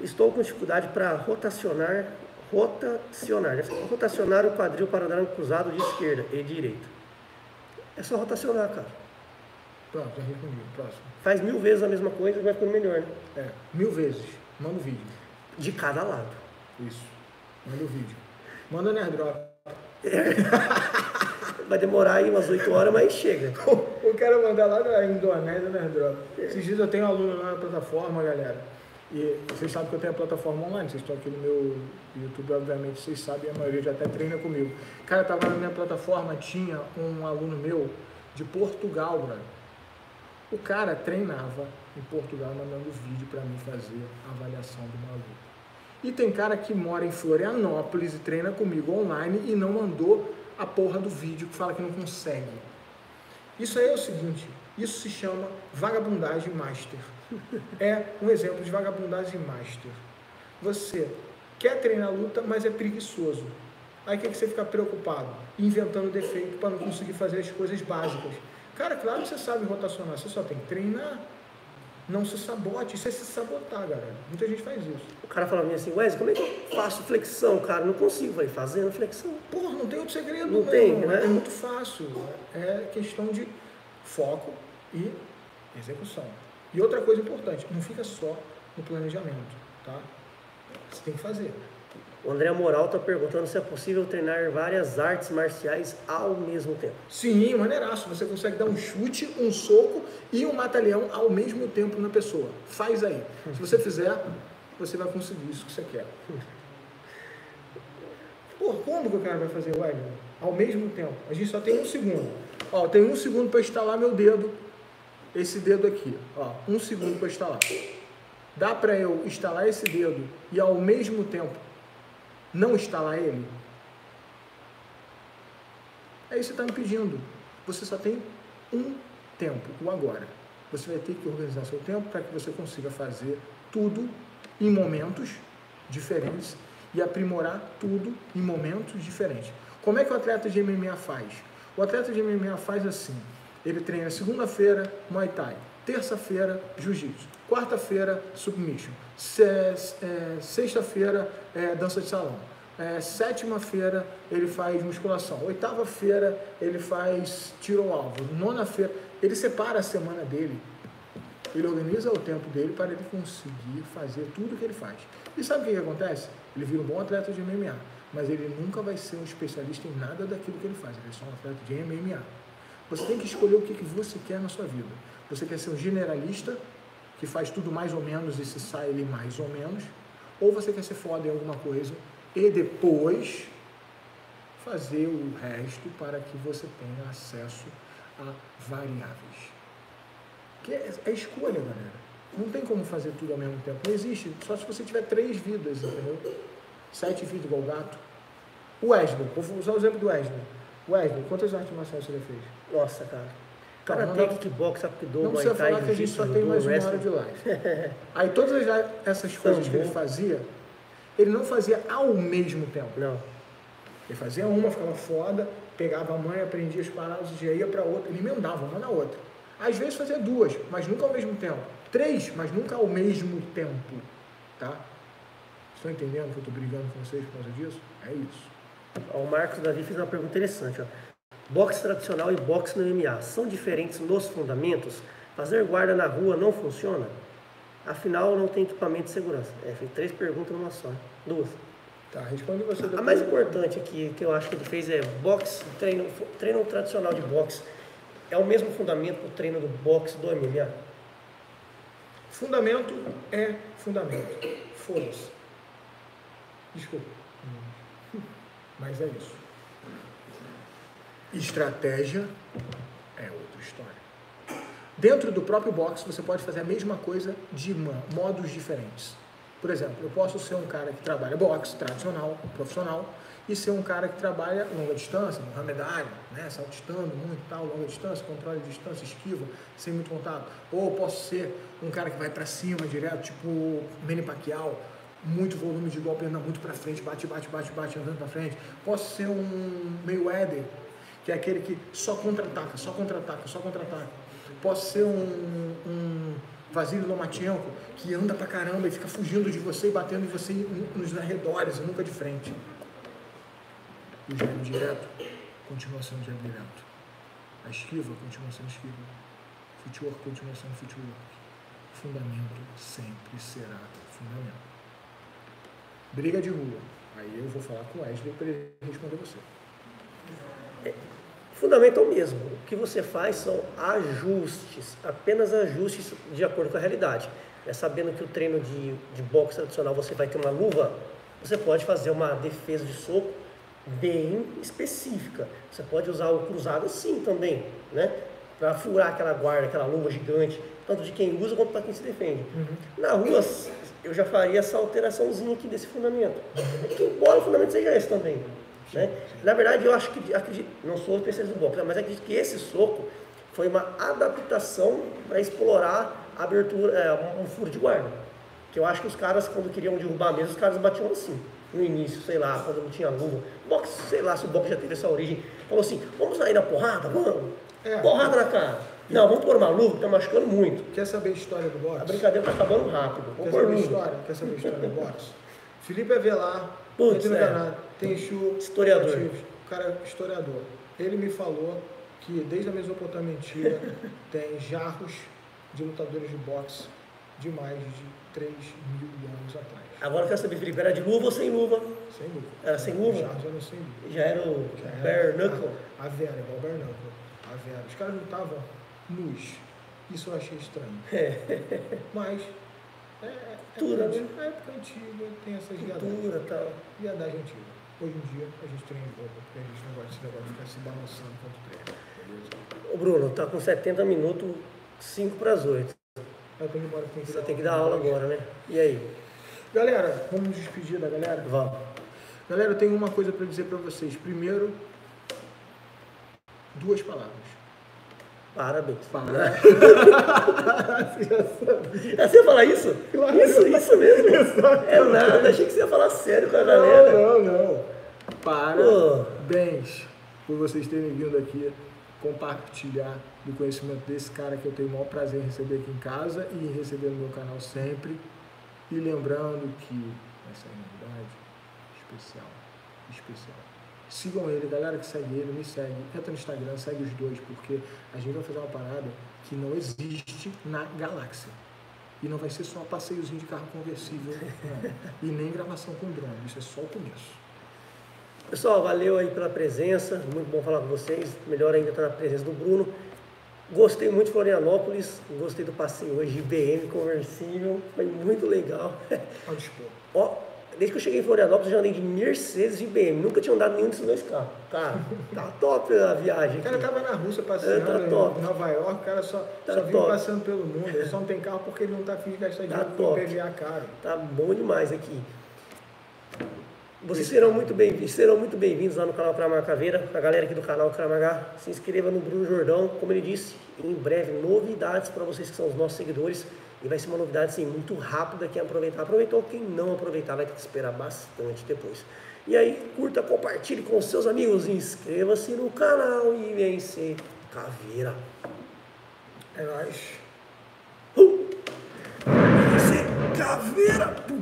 Estou com dificuldade para rotacionar, rotacionar, né? rotacionar o quadril para dar um cruzado de esquerda e direita. É só rotacionar, cara. Pronto, já respondi. Próximo. Faz mil vezes a mesma coisa e vai ficando melhor, né? É, mil vezes. Manda o vídeo. De cada lado. Isso. Manda o vídeo. Manda no airdrop. Vai demorar aí umas 8 horas, mas chega. o cara mandar lá da Indonésia no airdrop. Esses dias eu tenho um aluno lá na plataforma, galera. E vocês sabem que eu tenho a plataforma online. Vocês estão aqui no meu YouTube, obviamente, vocês sabem, a maioria já até treina comigo. Cara, tava na minha plataforma, tinha um aluno meu de Portugal, brother. O cara treinava em Portugal, mandando vídeo para mim fazer a avaliação do maluco. E tem cara que mora em Florianópolis e treina comigo online e não mandou a porra do vídeo que fala que não consegue. Isso aí é o seguinte, isso se chama vagabundagem master. É um exemplo de vagabundagem master. Você quer treinar luta, mas é preguiçoso. Aí o que, que você fica preocupado? Inventando defeito para não conseguir fazer as coisas básicas. Cara, claro que você sabe rotacionar, você só tem que treinar. Não se sabote, isso é se sabotar, galera. Muita gente faz isso. O cara fala pra mim assim, Wesley, como é que eu faço flexão, cara? Não consigo. Falei, fazendo flexão. Porra, não tem outro segredo, Não tem, né? É muito fácil. É questão de foco e execução. E outra coisa importante, não fica só no planejamento, tá? Você tem que fazer. O André Moral tá perguntando se é possível treinar várias artes marciais ao mesmo tempo. Sim, maneiraço. Você consegue dar um chute, um soco e um mata-leão ao mesmo tempo na pessoa. Faz aí. Se você fizer, você vai conseguir isso que você quer. Porra, como que o cara vai fazer o? Ao mesmo tempo. A gente só tem um segundo. Ó, tem um segundo para instalar meu dedo. Esse dedo aqui. Ó, um segundo para instalar. Dá para eu instalar esse dedo e ao mesmo tempo não instalar ele? É isso que você está me pedindo. Você só tem um tempo, o agora. Você vai ter que organizar seu tempo para que você consiga fazer tudo em momentos diferentes e aprimorar tudo em momentos diferentes. Como é que o atleta de MMA faz? O atleta de MMA faz assim: ele treina segunda-feira Muay Thai, terça-feira Jiu-Jitsu, quarta-feira Submission, é, sexta-feira é, dança de salão. É, sétima-feira ele faz musculação. Oitava-feira ele faz tiro ao alvo. Nona-feira ele separa a semana dele. Ele organiza o tempo dele para ele conseguir fazer tudo que ele faz. E sabe o que, que acontece? Ele vira um bom atleta de MMA, mas ele nunca vai ser um especialista em nada daquilo que ele faz. Ele é só um atleta de MMA. Você tem que escolher o que, que você quer na sua vida. Você quer ser um generalista que faz tudo mais ou menos e se sai ali mais ou menos, ou você quer ser foda em alguma coisa e depois fazer o resto para que você tenha acesso a variáveis. Que é, é escolha, galera. Não tem como fazer tudo ao mesmo tempo. Não existe. Só se você tiver três vidas, entendeu? Sete vidas igual gato. O Wesley, vou usar o exemplo do Wesley. Wesley, quantas marciais você já fez? Nossa, cara. Karatê, não- kickbox, apkido, Não precisa falar que a gente só tem mais uma hora de live. Aí todas as- essas coisas que ele fazia, ele não fazia ao mesmo tempo. Não. Ele fazia uma, ficava foda, pegava a mãe, aprendia as paradas, já ia para outra, ele emendava uma na outra. Às vezes fazia duas, mas nunca ao mesmo tempo. Três, mas nunca ao mesmo tempo. Tá? Estão entendendo que eu estou brigando com vocês por causa disso? É isso. O Marcos Davi fez uma pergunta interessante. Ó. Boxe tradicional e boxe no MMA são diferentes nos fundamentos? Fazer guarda na rua não funciona? Afinal, não tem equipamento de segurança. É, fez três perguntas numa só. Duas. Tá, responde você depois. A mais importante aqui que eu acho que ele fez é boxe, treino, treino tradicional de boxe. É o mesmo fundamento do treino do boxe do MMA? Fundamento é fundamento. Foda-se. Desculpa. Mas é isso. Estratégia é outra história. Dentro do próprio boxe, você pode fazer a mesma coisa de modos diferentes. Por exemplo, eu posso ser um cara que trabalha boxe tradicional, profissional, e ser um cara que trabalha longa distância, Muhammad Ali, né, saltitando muito tal, longa distância, controle de distância, esquiva, sem muito contato. Ou posso ser um cara que vai pra cima direto, tipo Manny Pacquiao, muito volume de golpe, anda muito pra frente, bate, bate, bate, bate, andando pra frente. Posso ser um Mayweather, que é aquele que só contra-ataca, só contra-ataca, só contra-ataca. Posso ser um, um Vasily Lomachenko, que anda pra caramba e fica fugindo de você e batendo em você nos arredores nunca de frente. O jab direto continua sendo jab direto. A esquiva continua sendo esquiva. Footwork continua sendo footwork. Fundamento sempre será fundamento. Briga de rua. Aí eu vou falar com o Wesley para ele responder você. É o mesmo. O que você faz são ajustes, apenas ajustes de acordo com a realidade. É sabendo que o treino de, de boxe tradicional você vai ter uma luva, você pode fazer uma defesa de soco bem específica. Você pode usar o cruzado assim também, né? Para furar aquela guarda, aquela luva gigante, tanto de quem usa quanto para quem se defende. Na rua, eu já faria essa alteraçãozinha aqui desse fundamento. Que embora o fundamento seja esse também. Né? Na verdade, eu acho que, acredito, não sou especialista do boxe, mas acredito que esse soco foi uma adaptação para explorar a abertura, é, um furo de guarda. Que eu acho que os caras, quando queriam derrubar mesmo, os caras batiam assim. No início, sei lá, quando não tinha luva. Boxe, sei lá se o boxe já teve essa origem. Falou assim, vamos sair na porrada? Vamos. É. Porrada na cara. Não, vamos pôr uma luva, tá machucando muito. Quer saber a história do boxe? A brincadeira tá acabando rápido. Quer Vamos pôr saber a luva. história? Quer saber a história do boxe? Felipe Avelar, Putz, é. tem Exu, Historiador. Ativos, O cara é historiador. Ele me falou que desde a Mesopotâmia antiga tem jarros de lutadores de boxe de mais de 3 mil anos atrás. Agora eu quero saber, Felipe, era de luva ou sem luva? Sem dúvida. Era sem luva? Os jarros eram sem luva. Já era o Já era bare knuckle. A, a Vera, igual o bare knuckle. A Vera. Os caras lutavam nus. Isso eu achei estranho. Mas, é, é, Cultura, é, né? a época antiga tem essas viadagens. Cultura e tal. Viadagem antiga. Hoje em dia, a gente treina roupa, porque a gente não gosta desse negócio de ficar se balançando enquanto treina. Beleza? Ô Bruno, tá com 70 minutos, 5 para as 8. Eu tenho embora, tenho que Você tem que dar aula agora, né? E aí? Galera, vamos nos despedir da galera? Vamos. Galera, eu tenho uma coisa para dizer para vocês. Primeiro, duas palavras. Parabéns. Para. Ah, Você ia falar isso? Isso, isso mesmo? É nada, achei que você ia falar sério com a galera. Não, não, não. Parabéns por vocês terem vindo aqui compartilhar do conhecimento desse cara que eu tenho o maior prazer em receber aqui em casa e em receber no meu canal sempre. E lembrando que essa é uma novidade especial, especial. Sigam ele, galera que segue ele, me segue. Entra no Instagram, segue os dois, porque a gente vai fazer uma parada que não existe na galáxia. E não vai ser só passeiozinho de carro conversível, não. E nem gravação com drone. Isso é só o começo. Pessoal, valeu aí pela presença. Muito bom falar com vocês. Melhor ainda estar na presença do Bruno. Gostei muito de Florianópolis. Gostei do passeio hoje de BM conversível. Foi muito legal. Ao dispor. Ó, desde que eu cheguei em Florianópolis, eu já andei de Mercedes e de BM. Nunca tinha andado nenhum desses dois carros. Cara, tá top a viagem. O cara tava na Rússia passeando, É, tá top. em Nova York, o cara só, Tá só vive top. passeando pelo mundo. Ele só não tem carro porque ele não tá afim de gastar Tá dinheiro com top. PVA caro. Tá bom demais aqui. Vocês serão muito bem-vindos, serão muito bem-vindos lá no canal Kramaga Caveira, a galera aqui do canal Kramaga. Se inscreva no Bruno Jordão, como ele disse, em breve novidades para vocês que são os nossos seguidores. E vai ser uma novidade assim, muito rápida, quem aproveitar, aproveitou, quem não aproveitar vai ter que esperar bastante depois. E aí, curta, compartilhe com seus amigos, inscreva-se no canal e vem ser caveira. É nóis. Uh! Vem ser caveira!